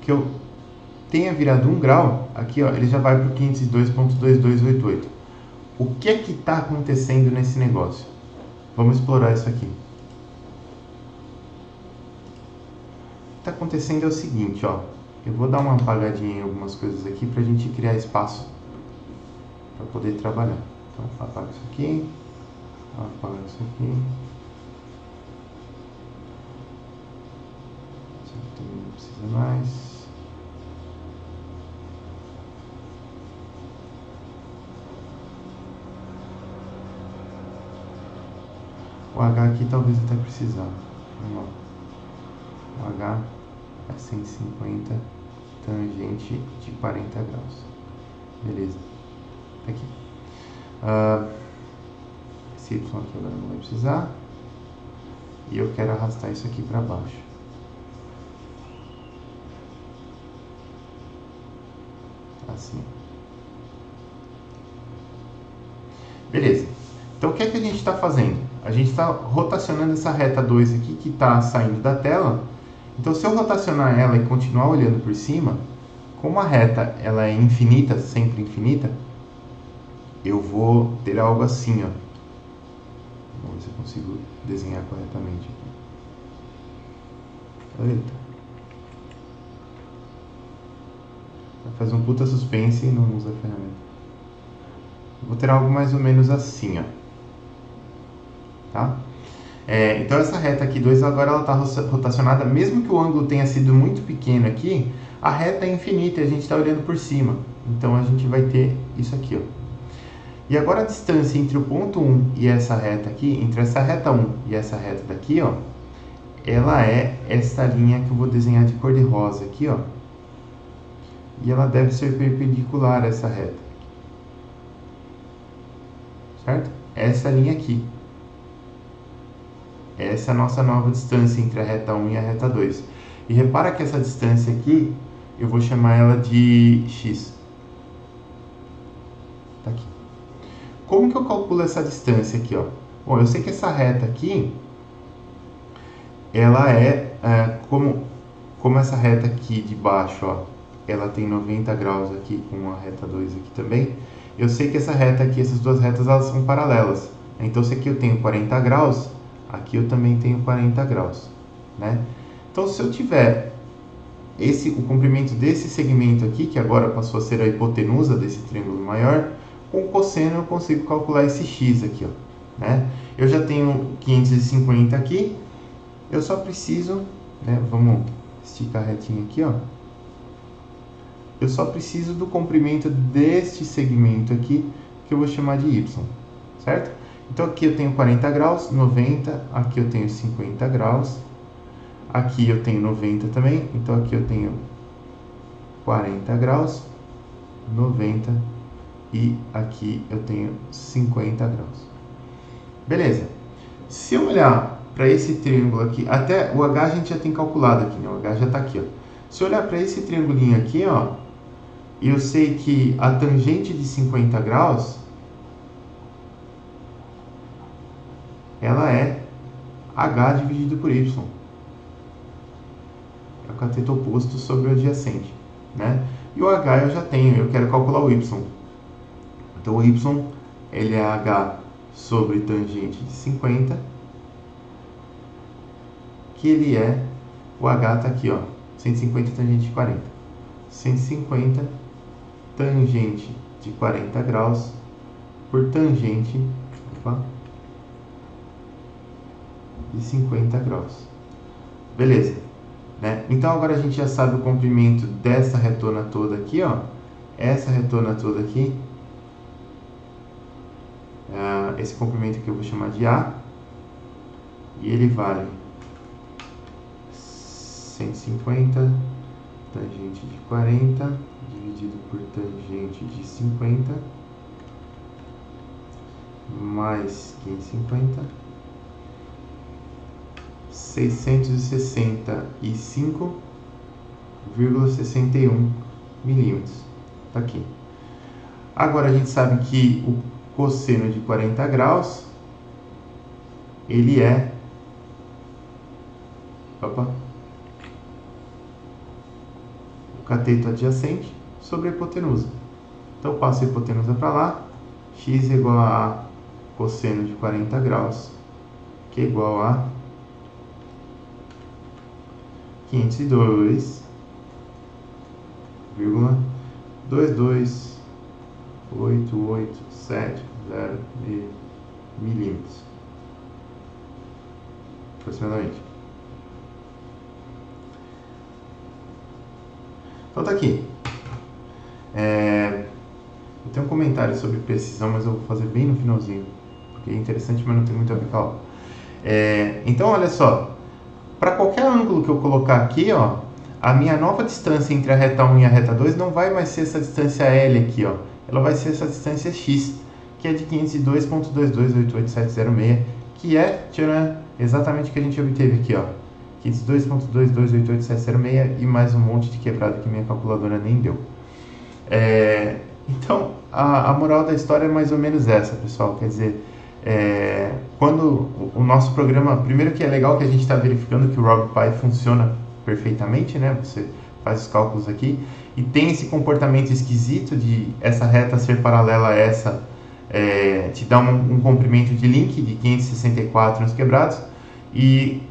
[SPEAKER 2] Que eu tenha virado 1 grau, aqui ó, ele já vai para o 502.2288. O que é que está acontecendo nesse negócio? Vamos explorar isso aqui. O que está acontecendo é o seguinte, ó. Eu vou dar uma apagadinha em algumas coisas aqui para a gente criar espaço para poder trabalhar. Então, apaga isso aqui, apaga isso aqui. Isso aqui também não precisa mais. O H aqui talvez até precisar. Vamos lá. H é 150 tangente de 40 graus. Beleza. Tá aqui. Uh, esse Y aqui agora não vai precisar. E eu quero arrastar isso aqui para baixo. Assim. Beleza. Então o que é que a gente está fazendo? a gente está rotacionando essa reta 2 aqui que está saindo da tela. Então, se eu rotacionar ela e continuar olhando por cima, como a reta ela é infinita, sempre infinita, eu vou ter algo assim, ó. Vamos ver se eu consigo desenhar corretamente aqui. Eita. Vai fazer um puta suspense e não usa a ferramenta. Vou ter algo mais ou menos assim, ó tá? É, então essa reta aqui 2 agora ela está rotacionada, mesmo que o ângulo tenha sido muito pequeno aqui, a reta é infinita e a gente está olhando por cima. Então a gente vai ter isso aqui, ó. E agora a distância entre o ponto 1 e essa reta aqui, entre essa reta 1 e essa reta daqui, ó, ela é essa linha que eu vou desenhar de cor de rosa aqui, ó. E ela deve ser perpendicular a essa reta. Certo? Essa linha aqui. Essa é a nossa nova distância entre a reta 1 e a reta 2. E repara que essa distância aqui, eu vou chamar ela de x. Tá aqui. Como que eu calculo essa distância aqui? Ó? Bom, eu sei que essa reta aqui, ela é, é como, como essa reta aqui de baixo, ó, ela tem 90 graus aqui com a reta 2 aqui também, eu sei que essa reta aqui, essas duas retas, elas são paralelas. Então, se aqui eu tenho 40 graus, aqui eu também tenho 40 graus, né? Então, se eu tiver esse, o comprimento desse segmento aqui, que agora passou a ser a hipotenusa desse triângulo maior, com o cosseno eu consigo calcular esse x aqui, ó, né? Eu já tenho 550 aqui, eu só preciso, né, vamos esticar retinho aqui, ó. Eu só preciso do comprimento deste segmento aqui, que eu vou chamar de y, certo? Então aqui eu tenho 40 graus, 90, aqui eu tenho 50 graus, aqui eu tenho 90 também, então aqui eu tenho 40 graus, 90 e aqui eu tenho 50 graus. Beleza. Se eu olhar para esse triângulo aqui, até o H a gente já tem calculado aqui, né? O H já está aqui, ó. Se eu olhar para esse triângulo aqui, ó, eu sei que a tangente de 50 graus ela é H dividido por Y. É o cateto oposto sobre o adjacente. Né? E o H eu já tenho, eu quero calcular o Y. Então o Y ele é H sobre tangente de 50, que ele é, o H está aqui, ó, 150 tangente de 40. 150 tangente de 40 graus por tangente, opa, de 50 graus. Beleza. Né? Então agora a gente já sabe o comprimento dessa retona toda aqui, ó. Essa retona toda aqui. Uh, esse comprimento aqui eu vou chamar de A. E ele vale 150 tangente de 40 dividido por tangente de 50 mais 550 665 0,61 milímetros. Tá aqui. Agora a gente sabe que o cosseno de 40 graus ele é opa, o cateto adjacente sobre a hipotenusa. Então passo a hipotenusa para lá, x é igual a cosseno de 40 graus, que é igual a 502 vírgula dois dois oito oito sete zero milímetros aproximadamente. Então tá aqui. É, eu tenho um comentário sobre precisão, mas eu vou fazer bem no finalzinho, porque é interessante, mas não tem muito a ver com. É, então olha só, para qualquer ângulo que eu colocar aqui, ó, a minha nova distância entre a reta 1 e a reta 2 não vai mais ser essa distância L aqui, ó. Ela vai ser essa distância X, que é de 502.2288706, que é tcharam, exatamente o que a gente obteve aqui, ó. 502.2288706 e mais um monte de quebrado que minha calculadora nem deu. É, então, a, a, moral da história é mais ou menos essa, pessoal. Quer dizer, é, quando o, nosso programa, primeiro que é legal que a gente está verificando que o RobPy funciona perfeitamente, né? Você faz os cálculos aqui e tem esse comportamento esquisito de essa reta ser paralela a essa, é, te dá um, um, comprimento de link de 564 nos quebrados e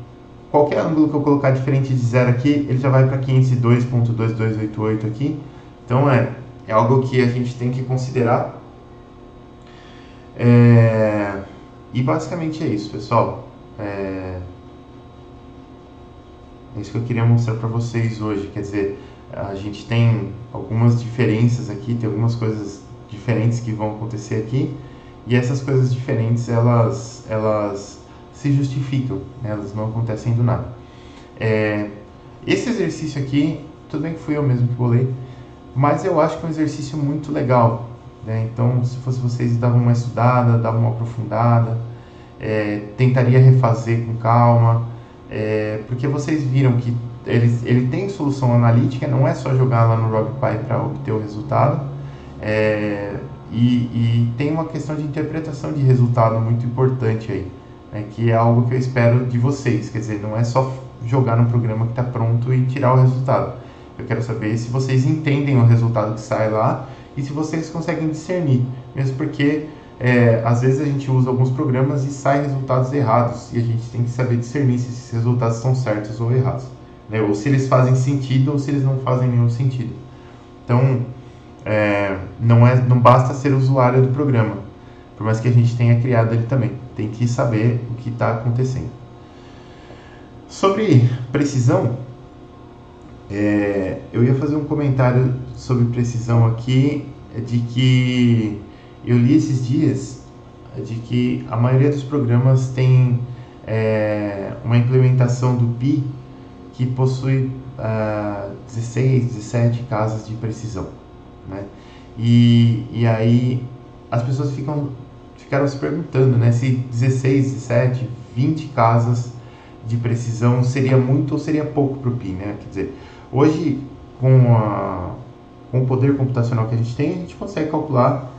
[SPEAKER 2] qualquer ângulo que eu colocar diferente de zero aqui, ele já vai para 502.2288 aqui. Então é, é algo que a gente tem que considerar. É, e basicamente é isso, pessoal. É, é isso que eu queria mostrar para vocês hoje. Quer dizer, a gente tem algumas diferenças aqui, tem algumas coisas diferentes que vão acontecer aqui, e essas coisas diferentes elas, elas se justificam, né? elas não acontecem do nada. É, esse exercício aqui, tudo bem que fui eu mesmo que bolei, mas eu acho que é um exercício muito legal. Né? Então, se fosse vocês, davam uma estudada, davam uma aprofundada, é, tentaria refazer com calma é, porque vocês viram que ele, ele tem solução analítica, não é só jogar lá no RobPy para obter o resultado. É, e, e, tem uma questão de interpretação de resultado muito importante aí, né, que é algo que eu espero de vocês. Quer dizer, não é só jogar no programa que está pronto e tirar o resultado. Eu quero saber se vocês entendem o resultado que sai lá e se vocês conseguem discernir, mesmo porque é, às vezes a gente usa alguns programas e sai resultados errados e a gente tem que saber discernir se esses resultados são certos ou errados, né? ou se eles fazem sentido ou se eles não fazem nenhum sentido. Então, é, não, é, não basta ser usuário do programa, por mais que a gente tenha criado ele também, tem que saber o que está acontecendo. Sobre precisão, é, eu ia fazer um comentário sobre precisão aqui, de que eu li esses dias de que a maioria dos programas tem é, uma implementação do Pi que possui uh, 16, 17 casas de precisão, né? E, e aí as pessoas ficam ficaram se perguntando, né, se 16, 17, 20 casas de precisão seria muito ou seria pouco para o Pi, né? Quer dizer, hoje com, a, com o poder computacional que a gente tem, a gente consegue calcular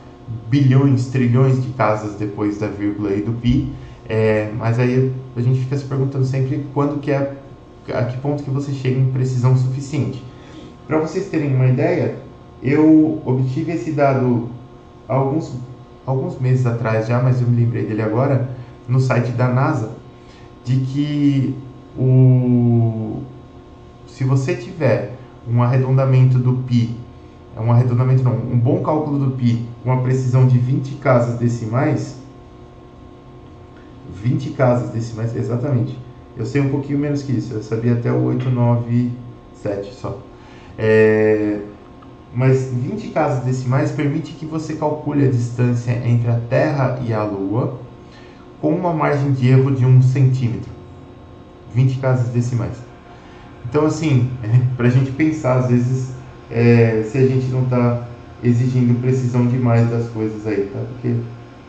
[SPEAKER 2] bilhões, trilhões de casas depois da vírgula e do pi, é, mas aí a gente fica se perguntando sempre quando que é, a que ponto que você chega em precisão suficiente. Para vocês terem uma ideia, eu obtive esse dado alguns, alguns meses atrás já, mas eu me lembrei dele agora, no site da NASA, de que o, se você tiver um arredondamento do pi um arredondamento não, um bom cálculo do pi, uma precisão de 20 casas decimais, 20 casas decimais, exatamente. Eu sei um pouquinho menos que isso, eu sabia até o 897 só. É, mas 20 casas decimais permite que você calcule a distância entre a Terra e a Lua com uma margem de erro de um centímetro. 20 casas decimais. Então, assim, para a gente pensar, às vezes é, se a gente não está exigindo precisão demais das coisas aí, tá? Porque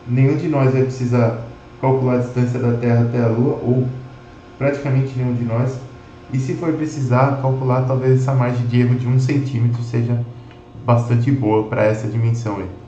[SPEAKER 2] nenhum de nós vai precisar calcular a distância da Terra até a Lua, ou praticamente nenhum de nós, E se for precisar calcular, talvez essa margem de erro de um centímetro seja bastante boa para essa dimensão aí.